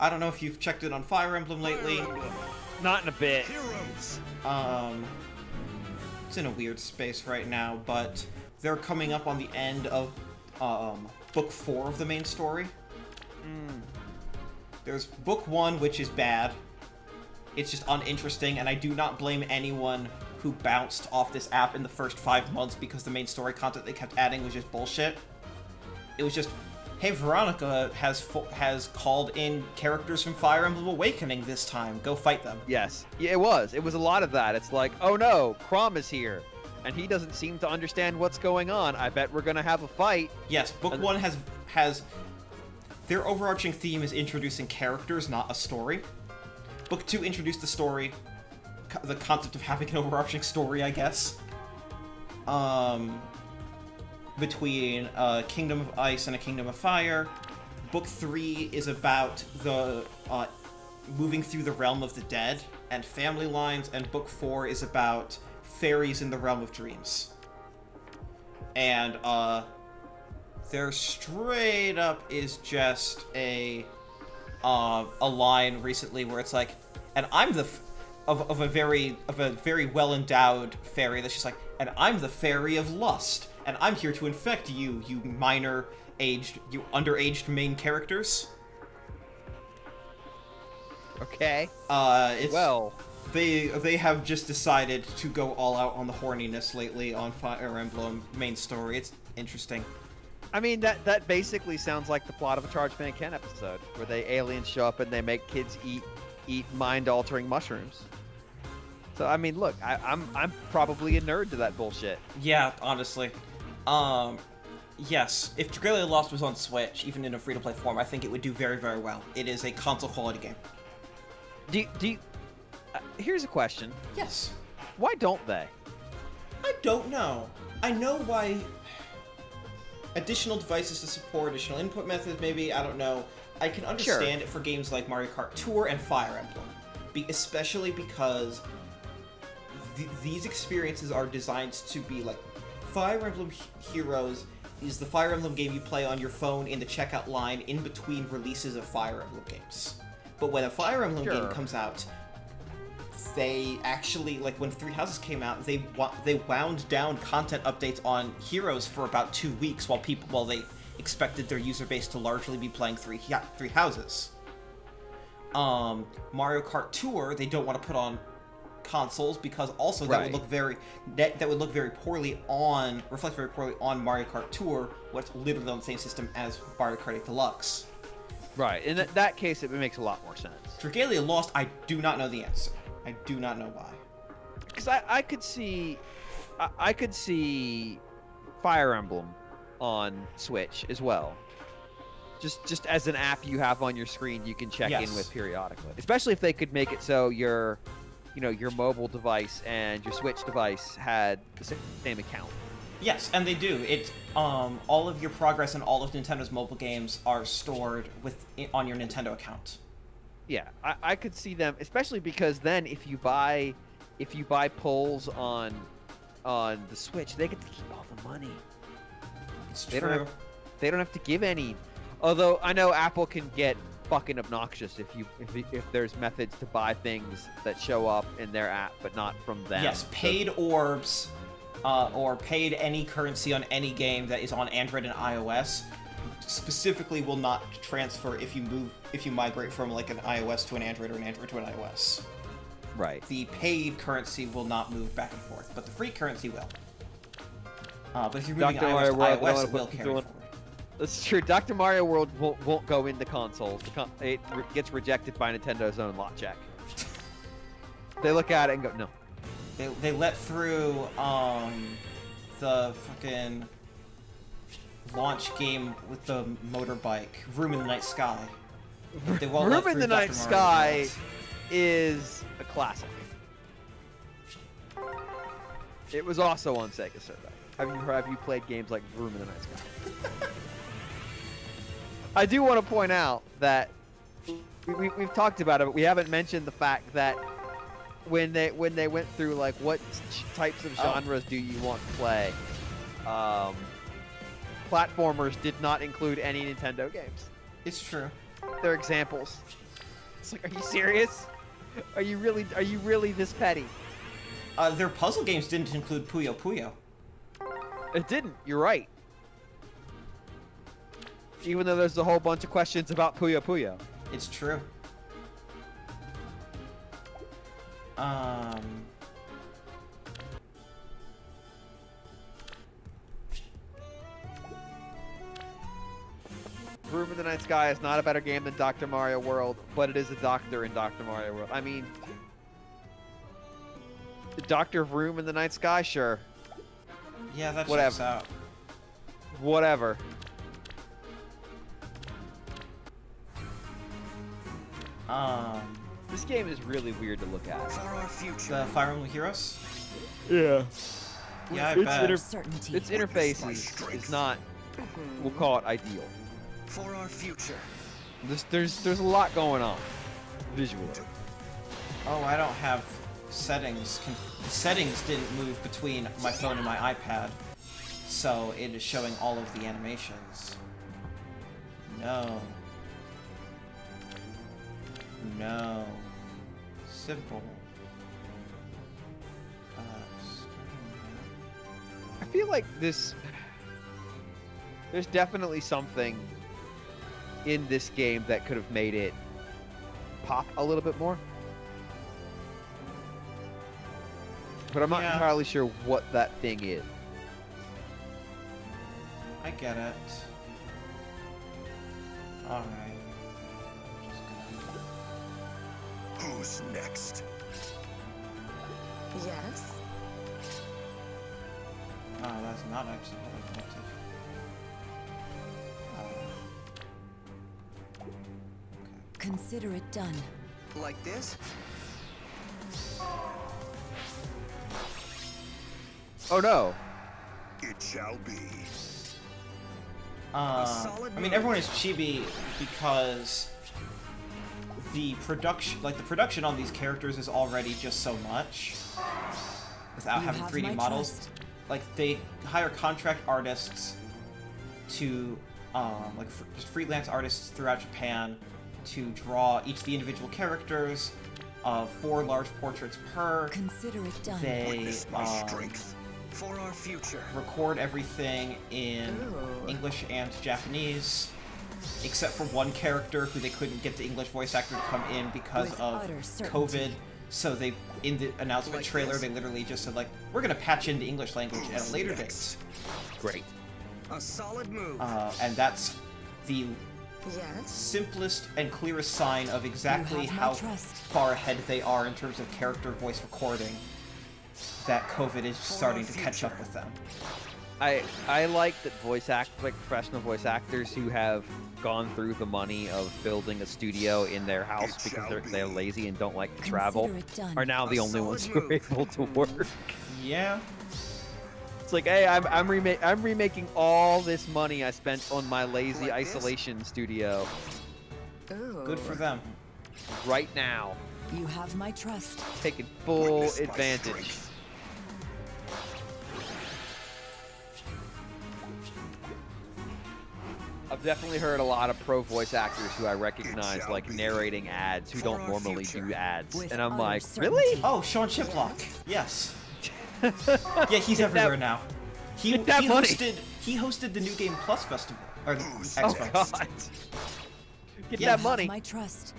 I don't know if you've checked it on Fire Emblem lately. Not in a bit. Heroes. Um it's in a weird space right now, but they're coming up on the end of um book 4 of the main story. There's book 1 which is bad. It's just uninteresting and I do not blame anyone who bounced off this app in the first 5 months because the main story content they kept adding was just bullshit. It was just Hey, Veronica has has called in characters from Fire Emblem Awakening this time. Go fight them. Yes. Yeah, it was. It was a lot of that. It's like, oh no, Chrom is here. And he doesn't seem to understand what's going on. I bet we're gonna have a fight. Yes, book And- one has has their overarching theme is introducing characters, not a story. Book two introduced the story, the concept of having an overarching story, I guess. Um, between a Kingdom of Ice and a Kingdom of Fire. Book three is about the uh, moving through the realm of the dead and family lines, and book four is about fairies in the realm of dreams. And uh, there straight up is just a uh, a line recently where it's like, and I'm the of, of a very of a very well endowed fairy that's just like, and I'm the fairy of lust, and I'm here to infect you, you minor aged, you underaged main characters. Okay. Uh, it's Well, they they have just decided to go all out on the horniness lately on Fire Emblem main story. It's interesting. I mean that that basically sounds like the plot of a Charge Man Ken episode, where they aliens show up and they make kids eat eat mind altering mushrooms. So I mean, look, I, I'm I'm probably a nerd to that bullshit. Yeah, honestly. Um, yes, if Dragalia Lost was on Switch, even in a free-to-play form, I think it would do very, very well. It is a console-quality game. Do you, do you, uh, here's a question: Yes. Why don't they? I don't know. I know why additional devices to support additional input methods, maybe, I don't know. I can understand it for games like Mario Kart Tour and Fire Emblem, be- especially because th- these experiences are designed to be like Fire Emblem Heroes is the Fire Emblem game you play on your phone in the checkout line in between releases of Fire Emblem games. But when a Fire Emblem game comes out, they actually like when Three Houses came out, they they wound down content updates on Heroes for about two weeks while people while they expected their user base to largely be playing Three Three Houses. Um, Mario Kart Tour, they don't want to put on consoles because also that Right. would look very that, that would look very poorly on reflect very poorly on Mario Kart Tour, what's literally on the same system as Mario Kart 8 Deluxe. Right. In that, that case, it makes a lot more sense. Dragalia Lost, I do not know the answer. I do not know why. Because I, I could see, I, I could see Fire Emblem on Switch as well. Just just as an app you have on your screen, you can check Yes. in with periodically. Especially if they could make it so your, you know, your mobile device and your Switch device had the same account. Yes, and they do. It um all of your progress and all of Nintendo's mobile games are stored with on your Nintendo account. Yeah, I, I could see them, especially because then if you buy, if you buy polls on, on the Switch, they get to keep all the money. It's They don't have- They don't have to give any. Although I know Apple can get fucking obnoxious if you if, if there's methods to buy things that show up in their app but not from them. Yes, So- paid orbs, uh, or paid any currency on any game that is on Android and iOS, specifically will not transfer if you move if you migrate from like an iOS to an Android or an Android to an iOS. right. The paid currency will not move back and forth, but the free currency will. Uh, but if you're moving Dr. iOS to World, I don't iOS, it will carry forward. That's true. Dr. Mario World won't, won't go into consoles. It re- gets rejected by Nintendo's own lot check. they look at it and go, no. They, they let through um, the fucking launch game with the motorbike, Vroom in the Night Sky. They won't Room in the Dr. Night Mario Sky World. is a classic. It was also on Sega Survey. Have you have you played games like Vroom in the Night Sky? I do want to point out that we, we, we've talked about it, but we haven't mentioned the fact that when they when they went through like what types of Oh. genres do you want to play, um, platformers did not include any Nintendo games. It's true. They're examples. It's like, are you serious? Are you really are you really this petty? Uh, their puzzle games didn't include Puyo Puyo. It didn't. You're right. Even though there's a whole bunch of questions about Puyo Puyo. It's true. Um. Vroom in the Night Sky is not a better game than Dr. Mario World, but it is a doctor in Dr. Mario World. I mean, the Doctor of Vroom in the Night Sky, sure, Yeah, that Whatever. out. whatever. Um, This game is really weird to look at. For our future. the Fire Emblem Heroes. Yeah. Yeah, I It's bet. inter- Certainty. Its interface is, is not, we'll call it ideal. For our future. There's, there's, there's a lot going on visually. Oh, I don't have settings. Con- the settings didn't move between my phone and my iPad, so it is showing all of the animations. No. No. Simple. Uh, I feel like this. There's definitely something in this game that could have made it pop a little bit more. But I'm not Yeah. entirely sure what that thing is. I get it. Alright. Who's next? Yes? Oh, that's not actually what I wanted. Oh. Consider it done. Like this? Oh no! It shall be. Uh, I mean, everyone is chibi because the production, like the production on these characters, is already just so much without You having 3D models. trust. Like they hire contract artists to, um, like fr- just freelance artists throughout Japan to draw each of the individual characters, uh, four large portraits per. Consider it done. They Witness my um, strength. For our future. record everything in Ooh. English and Japanese, except for one character who they couldn't get the English voice actor to come in because With of. COVID. So they, in the announcement Like trailer, this. they literally just said like, "We're gonna patch in the English language at a later date," Great. A solid move. uh, and that's the Yes? simplest and clearest sign of exactly how trust. far ahead they are in terms of character voice recording. That COVID is starting to catch up with them. I I like that voice act like professional voice actors who have gone through the money of building a studio in their house It because they're they're lazy and don't like to travel Consider it done. are now the A only ones solid who are able to work. Yeah. It's like, hey, I'm I'm, rema- I'm remaking all this money I spent on my lazy Like this? isolation studio Ooh. Good for them. right now, You have my trust. taking full Witness my advantage. I've definitely heard a lot of pro voice actors who I recognize like narrating ads who don't normally do ads, and I'm like, really? Oh, Sean Chiplock. Yes. Yeah, he's everywhere that- now. He, get that he money. hosted he hosted the New Game Plus festival or the Xbox. Oh god. Get Yeah. that money. My trust.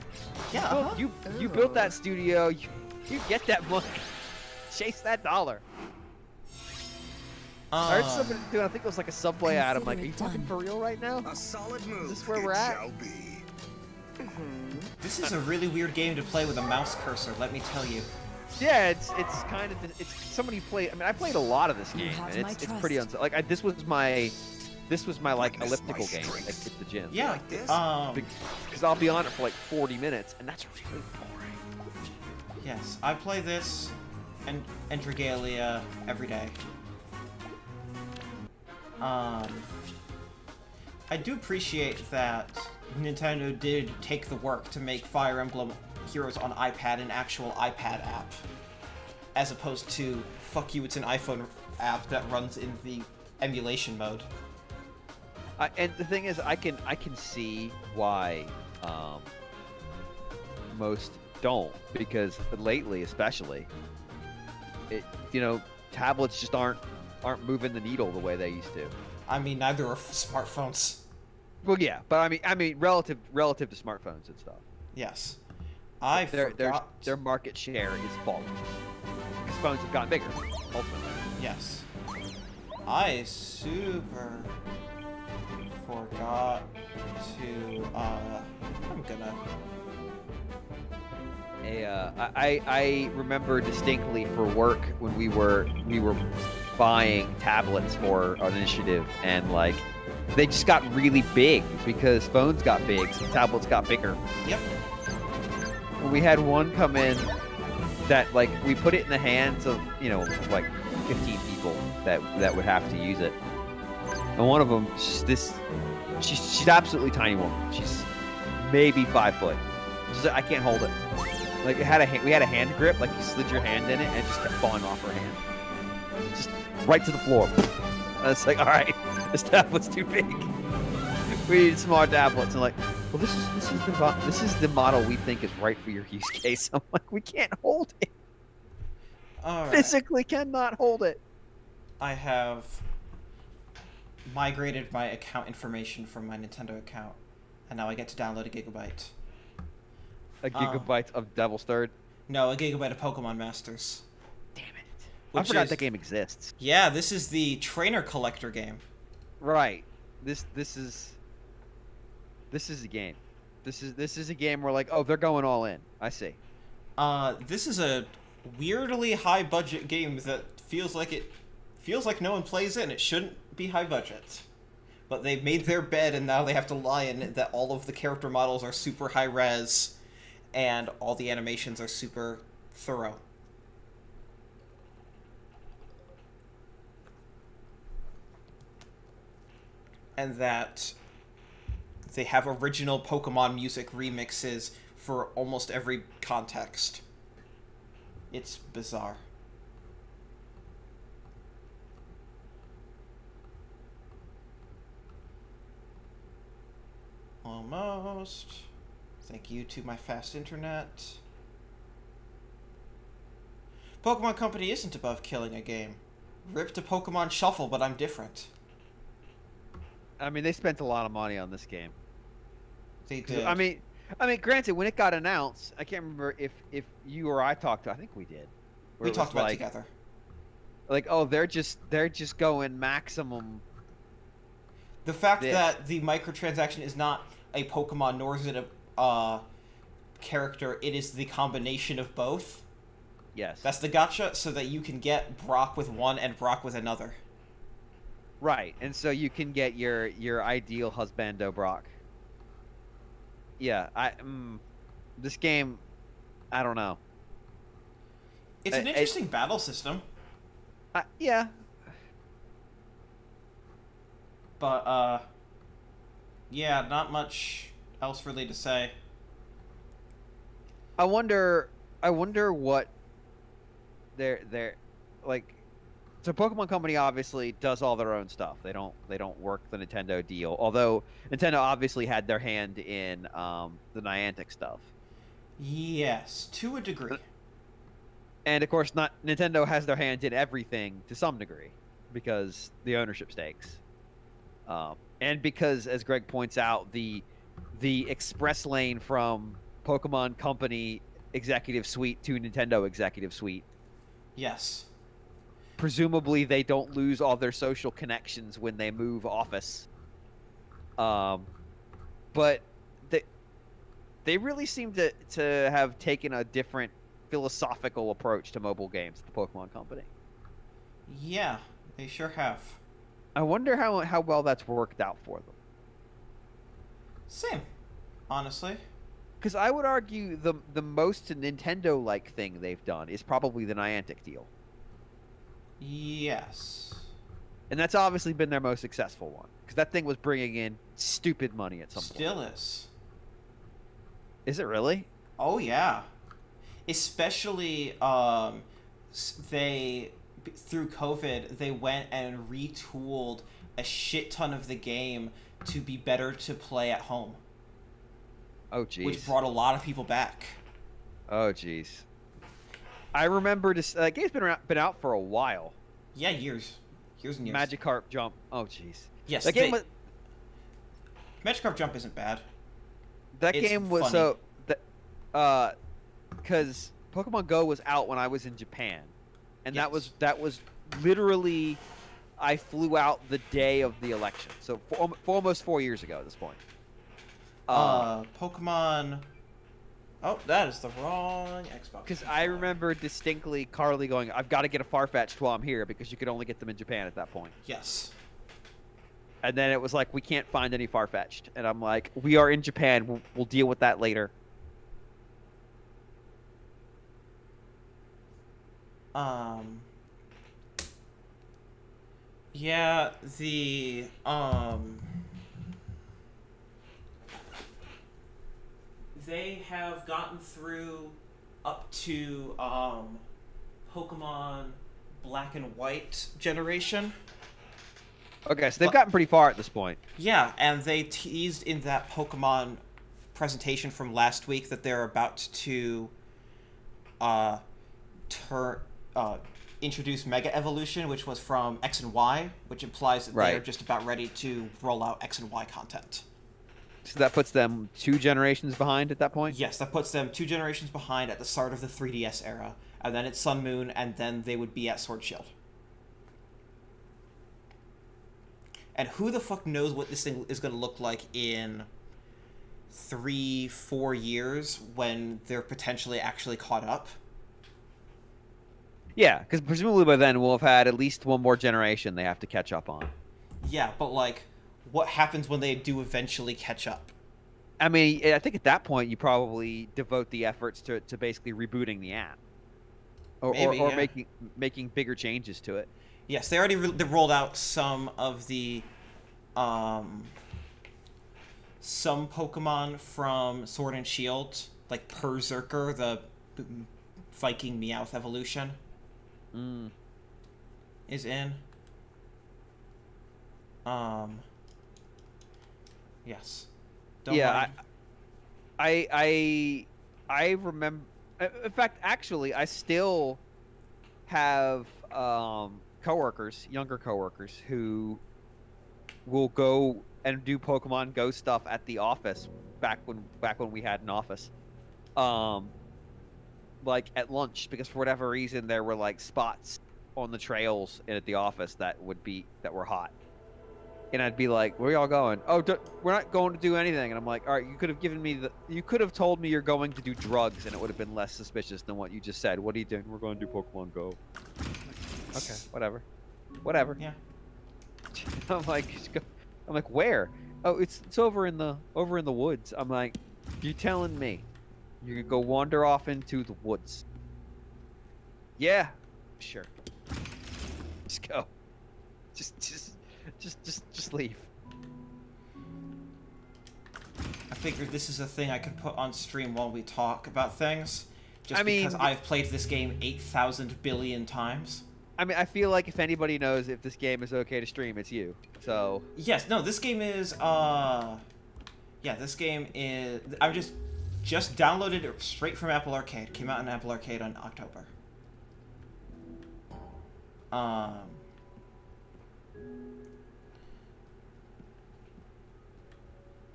Yeah. Uh-huh. you you built that studio. You, you get that money. Chase that dollar. I heard Um, somebody doing. I think it was like a subway ad. I'm like, are you it talking for real right now? A solid move. this where it we're at? Shall be. This is a really weird game to play with a mouse cursor. Let me tell you. Yeah, it's it's kind of it's somebody played. I mean, I played a lot of this game, and it's it's pretty trust. uns like I, this was my this was my like Witness my elliptical game at, strength. at the gym. Yeah. Like this? Um. because I'll be on it for like 40 minutes, and that's really boring. Yes, I play this and and Dragalia every day. Um, I do appreciate that Nintendo did take the work to make Fire Emblem Heroes on iPad an actual iPad app, as opposed to fuck you, it's an iPhone app that runs in the emulation mode. And the thing is, I can I can see why um, most don't because lately, especially, it you know tablets just aren't aren't moving the needle the way they used to. I mean, neither are smartphones. Well, yeah, but I mean I mean relative relative to smartphones and stuff, Yes, I their their their market share is falling because phones have gotten bigger ultimately. Yes. I super forgot to, uh, I'm gonna, a, uh, I, I remember distinctly for work when we were we were buying tablets for an initiative and like they just got really big because phones got big so tablets got bigger. Yep, we had one come in that like we put it in the hands of you know like 15 people that that would have to use it. And one of them she's this she's she's absolutely tiny woman. She's maybe five foot. She's like, i can't hold it. Like it had a hand, we had a hand grip like you slid your hand in it and it just kept falling off her hand just right to the floor and it's like all right this tablet's too big we need smart tablets and like well this is this is the mo- this is the model we think is right for your use case i'm like we can't hold it alright. physically cannot hold it I have migrated my account information from my Nintendo account, and now I get to download a gigabyte. a gigabyte of devil's third No, a gigabyte of Pokemon Masters. I forgot is- that game exists Yeah, this is the trainer collector game. right this this is this is a game this is this is a game where like oh they're going all in i see Uh, this is a weirdly high budget game that feels like it feels like no one plays it and it shouldn't be high budget. But they made their bed and now they have to lie in it that all of the character models are super high res and all the animations are super thorough. And that they have original Pokemon music remixes for almost every context. It's bizarre. Almost. Thank you to my fast internet. Pokemon Company isn't above killing a game. Rip to Pokemon Shuffle, but I'm different. I mean they spent a lot of money on this game They did. I mean, I mean, granted, when it got announced, I can't remember if if you or I talked. to I think we did. we talked about it like, together. Like, oh, they're just they're just going maximum. The fact this. that the microtransaction is not a Pokemon nor is it a uh, character, it is the combination of both. Yes, That's the gacha, so that you can get Brock with one and Brock with another. Right. And so you can get your your ideal husbando Brock. Yeah, I mm, this game, I don't know. It's an I- I- interesting battle system, I, yeah, but uh, yeah, not much else really to say. I wonder. I wonder what they're they're like. So Pokemon Company obviously does all their own stuff. They don't they don't work the Nintendo deal. Although Nintendo obviously had their hand in um, the Niantic stuff, Yes, to a degree. and of course, not Nintendo has their hand in everything to some degree because the ownership stakes, um, and because as Greg points out, the the express lane from Pokemon Company Executive Suite to Nintendo Executive Suite Yes. Presumably they don't lose all their social connections when they move office. Um, but they they really seem to to have taken a different philosophical approach to mobile games. The Pokemon Company. Yeah, they sure have. I wonder how how well that's worked out for them. Same, honestly. Because I would argue the the most Nintendo like thing they've done is probably the Niantic deal, Yes. and that's obviously been their most successful one. Because that thing was bringing in stupid money at some point. Still is. Is it really? Oh yeah. Especially um they through COVID they went and retooled a shit ton of the game to be better to play at home, Oh jeez. which brought a lot of people back. Oh jeez. I remember this. Uh, game's been around, been out for a while. Yeah, years. Years and years. Magikarp Jump. Oh jeez. Yes, That game they- was. Magikarp Jump isn't bad. That it's game was funny. so. That, uh, because Pokemon Go was out when I was in Japan, and that was that was literally. I flew out the day of the election, so for, for almost four years ago at this point. Uh, Pokemon. Oh, that is the wrong Xbox. Because I remember distinctly Carly going, "I've got to get a Farfetch'd while I'm here," because you could only get them in Japan at that point. Yes. And then it was like, we can't find any Farfetch'd. And I'm like, we are in Japan. We'll, we'll deal with that later. Um. Yeah, the um. They have gotten through up to um, Pokemon Black and White generation. Okay, so they've But- gotten pretty far at this point. Yeah, and they teased in that Pokemon presentation from last week that they're about to uh tur- uh introduce Mega Evolution, which was from X and Y, which implies that they're just about ready to roll out X and Y content. So that puts them two generations behind at that point. Yes, that puts them two generations behind at the start of the 3DS era, and then it's Sun Moon, and then they would be at Sword Shield. And who the fuck knows what this thing is going to look like in three, four years when they're potentially actually caught up? Yeah, because presumably by then we'll have had at least one more generation they have to catch up on. Yeah, but like, what happens when they do eventually catch up? I mean, I think at that point you probably devote the efforts to, to basically rebooting the app, or, Maybe, or, or yeah. making making bigger changes to it. Yes, they already re- they rolled out some of the, um, some Pokemon from Sword and Shield, like Perrserker, the Viking Meowth evolution, Mm. is in. Um. Yes. Don't yeah. I, I, I, I remember. In fact, actually, I still have um, coworkers, younger coworkers, who will go and do Pokemon Go stuff at the office back when back when we had an office. Um, like at lunch because for whatever reason there were like spots on the trails and at the office that would be that were hot. And I'd be like, "Where y'all going?" Oh, do we're not going to do anything. And I'm like, "All right, you could have given me the, you could have told me you're going to do drugs, and it would have been less suspicious than what you just said. What are you doing? We're going to do Pokemon Go. Okay, whatever, whatever. Yeah. I'm like, I'm like, where? Oh, it's it's over in the over in the woods. I'm like, you telling me you could go wander off into the woods? Yeah, sure. Just go. Just just just just just leave. I figured this is a thing I could put on stream while we talk about things. Just I mean- because I've played this game 8,000 billion times. I mean, I feel like if anybody knows if this game is okay to stream, it's you. So Yes, no, this game is uh yeah, this game is I'm just just downloaded it straight from Apple Arcade. Came out in Apple Arcade on October. Um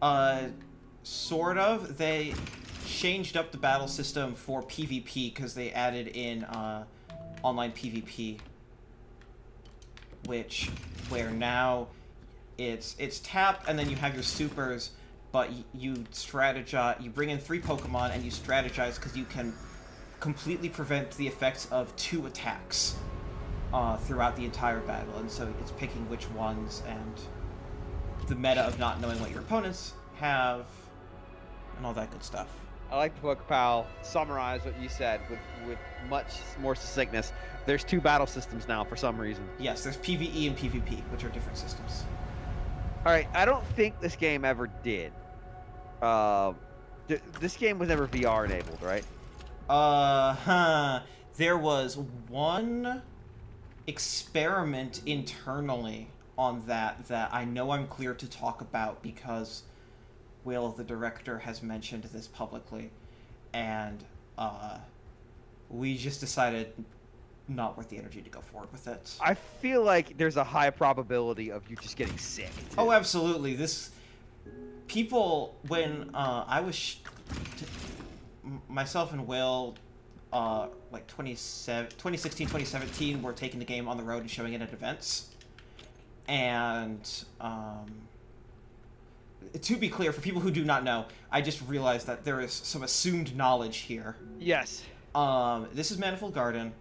Uh sort of. They changed up the battle system for PvP cuz they added in uh online PvP which where now it's it's tap and then you have your supers but you strategize you bring in three pokemon and you strategize because you can completely prevent the effects of two attacks uh, throughout the entire battle. And so it's picking which ones and the meta of not knowing what your opponents have and all that good stuff I like the book, pal. Summarize what you said with with much more succinctness. There's two battle systems now for some reason. yes there's pve and pvp which are different systems All right, I don't think this game ever did. Uh, th- this game was never VR enabled, right? Uh huh. There was one experiment internally on that that I know I'm clear to talk about because Will, the director, has mentioned this publicly, and uh, we just decided not worth the energy to go forward with it. I feel like there's a high probability of you just getting sick. too. Oh, absolutely. This people when uh, I was sh- t- m- myself and Will uh, like 27 2016 2017 were taking the game on the road and showing it at events and um, to be clear for people who do not know i just realized that there is some assumed knowledge here Yes. um, this is Manifold Garden.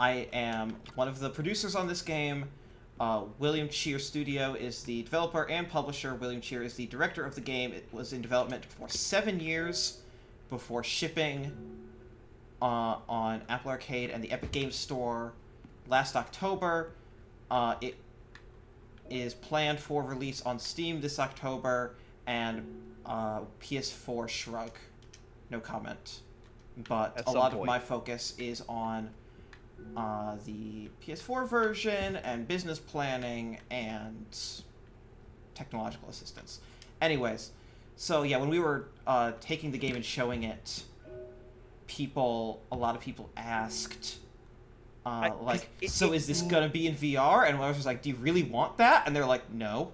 I am one of the producers on this game. Uh, William Chyr Studio is the developer and publisher. William Chyr is the director of the game. It was in development for seven years before shipping uh, on Apple Arcade and the Epic Games Store last October. Uh, it is planned for release on Steam this October and uh, PS4 Shrug. No comment. But At a lot of my focus is on uh, the PS4 version and business planning and technological assistance. Anyways, so yeah, when we were uh, taking the game and showing it, people, a lot of people asked, uh, I- like, it- so it- is this gonna be in VR? And I was just like, do you really want that? And they're like, no.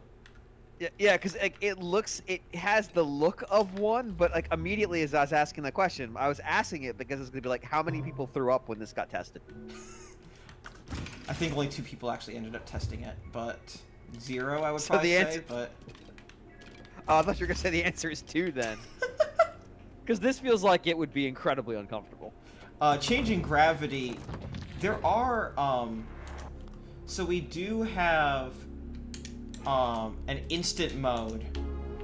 Yeah, yeah, because like, it looks, it has the look of one, but like immediately as I was asking the question, I was asking it because it's gonna be like, how many people threw up when this got tested? I think only two people actually ended up testing it, but zero, I would So probably the say. answer- But Oh, I thought you were gonna say the answer is two then. Because this feels like it would be incredibly uncomfortable. uh, changing gravity, there are um, so we do have um an instant mode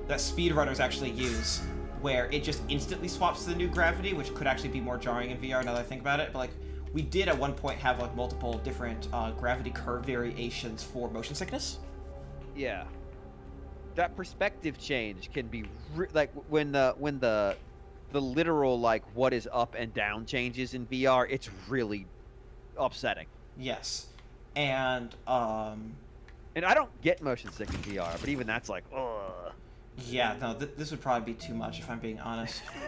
that speedrunners actually use, where it just instantly swaps to the new gravity, which could actually be more jarring in VR now that I think about it. But like, we did at one point have like multiple different uh, gravity curve variations for motion sickness. Yeah. That perspective change can be like when the when the the literal like what is up and down changes in VR. It's really upsetting. Yes, and um, And I don't get motion sick in VR, but even that's like, ugh. yeah, no, th- this would probably be too much if I'm being honest.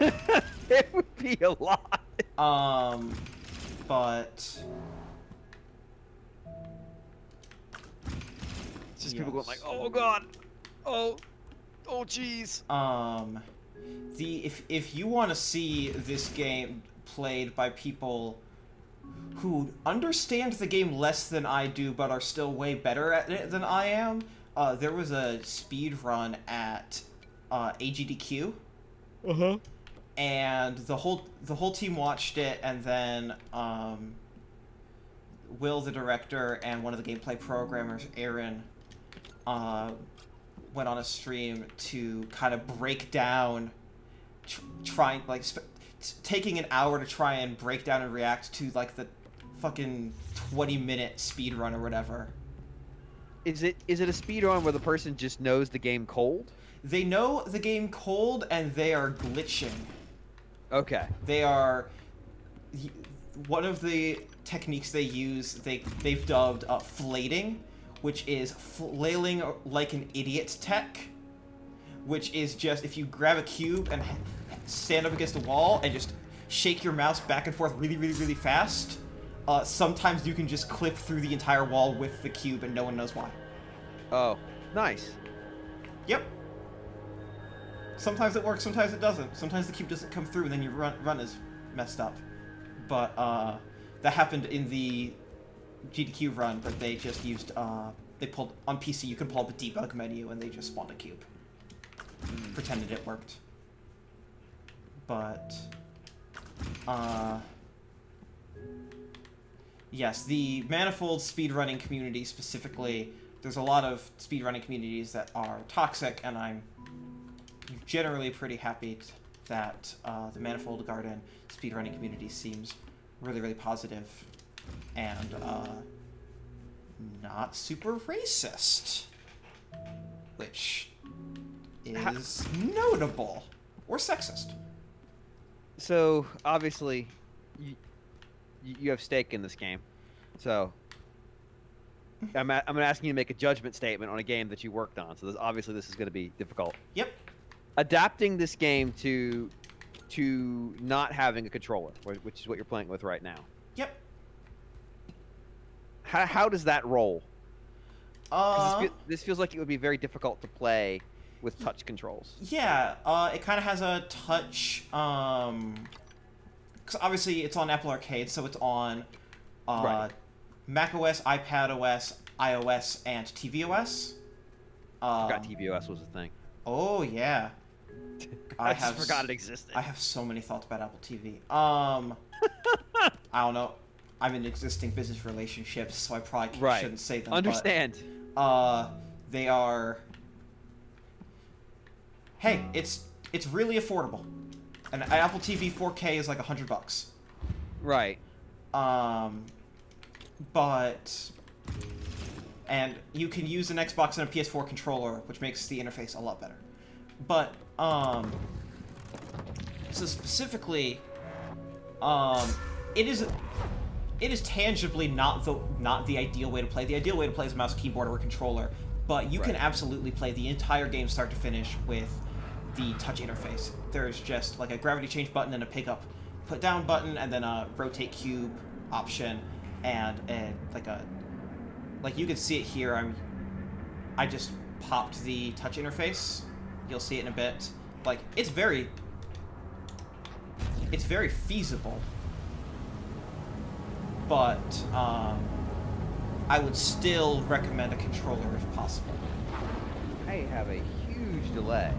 it would be a lot. Um, but It's just people going like, oh god, oh, oh jeez. um, the if if you want to see this game played by people who understand the game less than I do, but are still way better at it than I am, uh, there was a speed run at uh, AGDQ. Uh huh. and the whole the whole team watched it and then um, will the director and one of the gameplay programmers aaron uh, went on a stream to kind of break down tr- trying like taking an hour to try and break down and react to like the fucking 20 minute speed run or whatever Is it is it a speed run where the person just knows the game cold? they know the game cold and they are glitching Okay. They are. One of the techniques they use they they've dubbed uh, flating, which is flailing like an idiot tech, which is just if you grab a cube and stand up against a wall and just shake your mouse back and forth really really really fast. Uh, sometimes you can just clip through the entire wall with the cube and no one knows why. Oh, nice. Yep. Sometimes it works, sometimes it doesn't. Sometimes the cube doesn't come through and then your run, run is messed up. But uh, that happened in the GDQ run, but they just used, uh, they pulled, on PC you can pull up a debug menu and they just spawned a cube. Pretended it worked. But, uh, yes, the manifold speedrunning community specifically, there's a lot of speedrunning communities that are toxic, and I'm generally pretty happy t- that uh, the Manifold Garden speedrunning community seems really, really positive and uh, not super racist, which is notable or sexist. So obviously, you, you have stake in this game. So I'm, a, I'm asking you to make a judgment statement on a game that you worked on. So this, obviously this is going to be difficult. Yep. Adapting this game to to not having a controller, which is what you're playing with right now. Yep. How, how does that roll? Uh, this, this feels like it would be very difficult to play with touch controls. Yeah, uh, it kind of has a touch, um... Because obviously it's on Apple Arcade, so it's on uh, Right. iPad OS, iOS, and tvOS. I Um, forgot tvOS was a thing. Oh, yeah. I, I just have forgot it existed. I have so many thoughts about Apple TV. Um, I don't know. I'm in existing business relationships, so I probably Right. shouldn't say them. but, Understand. uh, they are. Hey, it's it's really affordable. An Apple TV 4K is like a hundred bucks. Right. Um, but and you can use an Xbox and a PS4 controller, which makes the interface a lot better. But um, so specifically, um, it is it is tangibly not the not the ideal way to play. The ideal way to play is mouse, keyboard, or a controller. But you can absolutely play the entire game start to finish with the touch interface. There's just like a gravity change button and a pick up, put down button, and then a rotate cube option, and a, like a like you can see it here. I'm I just popped the touch interface. You'll see it in a bit. Like it's very it's very feasible. But um, I would still recommend a controller if possible. I have a huge delay.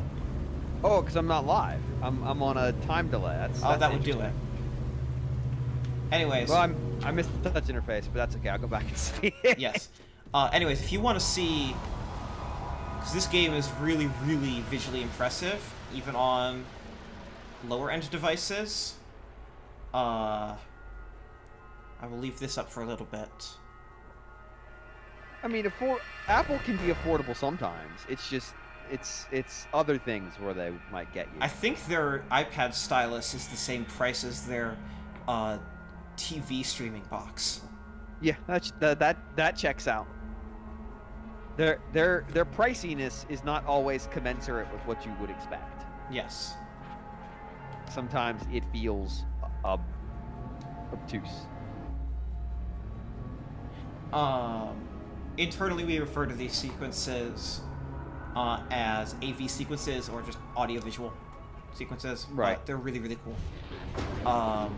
Oh, because I'm not live. I'm, I'm on a time delay. That's, Oh, that's that would do it. Anyways, Well, I'm I missed the touch interface, but that's okay. I'll go back and see it. yes. Uh, anyways, if you want to see, because this game is really, really visually impressive, even on lower end devices. Uh, I will leave this up for a little bit. I mean, affor- Apple can be affordable sometimes. It's just it's it's other things where they might get you. I think their iPad stylus is the same price as their uh, TV streaming box. Yeah, that that that checks out. Their their their priciness is not always commensurate with what you would expect. Yes. Sometimes it feels uh, obtuse. Um, internally, we refer to these sequences uh, as AV sequences or just audiovisual sequences. but Right. they're really, really cool. Um.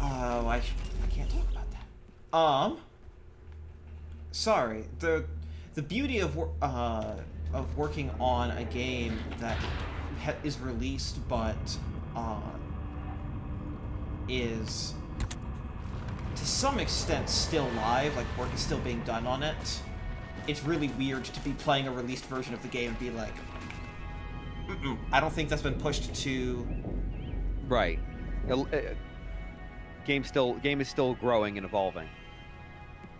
Oh, I, I can't talk about that. Um. Sorry. The the beauty of uh of working on a game that ha- is released but uh is to some extent still live, like work is still being done on it. It's really weird to be playing a released version of the game and be like, Mm-mm, I don't think that's been pushed to. Right. Uh, game still game is still growing and evolving.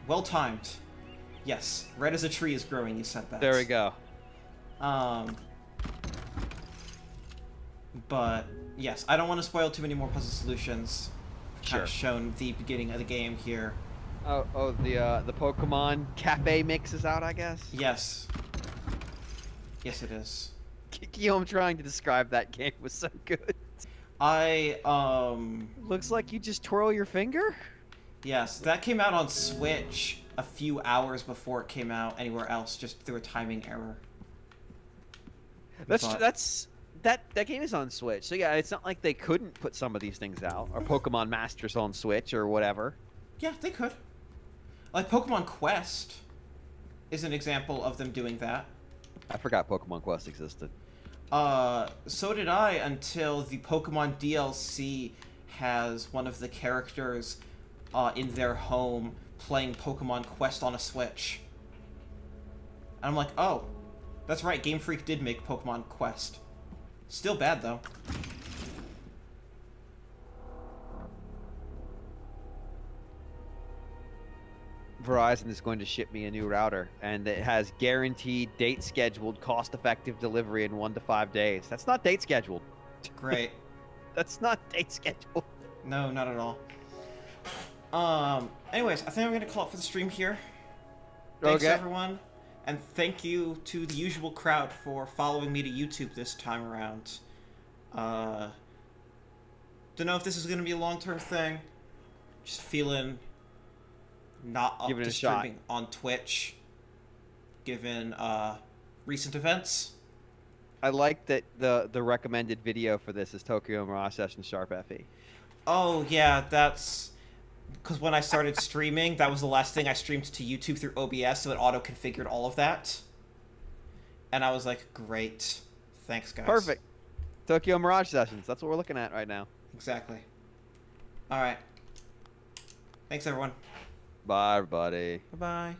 Well timed. Yes, red as a tree is growing. You said that. There we go. Um. But yes, I don't want to spoil too many more puzzle solutions. I've kind of shown the beginning of the game here. Oh, oh, the uh, the Pokemon Cafe mix is out, I guess. Yes. Yes, it is. Guillaume trying to describe that game was so good. I um Looks like you just twirl your finger. yes, that came out on Switch a few hours before it came out anywhere else, just through a timing error. That's But- that's that that game is on Switch. So yeah, it's not like they couldn't put some of these things out or Pokemon Masters on Switch or whatever. Yeah, they could. Like Pokemon Quest is an example of them doing that. I forgot Pokemon Quest existed. Uh, so did I until the Pokemon DLC has one of the characters uh, in their home playing Pokemon Quest on a Switch. And I'm like, oh, that's right, Game Freak did make Pokemon Quest. Still bad, though. Verizon is going to ship me a new router, and it has guaranteed date scheduled, cost effective delivery in one to five days. That's not date scheduled. Great. That's not date scheduled. no, not at all. Um, anyways, I think I'm gonna call it for the stream here. Thanks, Okay. everyone. And thank you to the usual crowd for following me to YouTube this time around. Uh, don't know if this is going to be a long term thing. Just feeling not up Give it to a shot. on Twitch, given uh, recent events. I like that the the recommended video for this is Tokyo Mirage Session Sharp. FE. Oh, yeah, that's. Because when I started streaming, that was the last thing I streamed to YouTube through OBS, so it auto configured all of that. And I was like, great. Thanks, guys. Perfect. Tokyo Mirage Sessions. That's what we're looking at right now. Exactly. Alright. Thanks, everyone. Bye, everybody. Bye bye.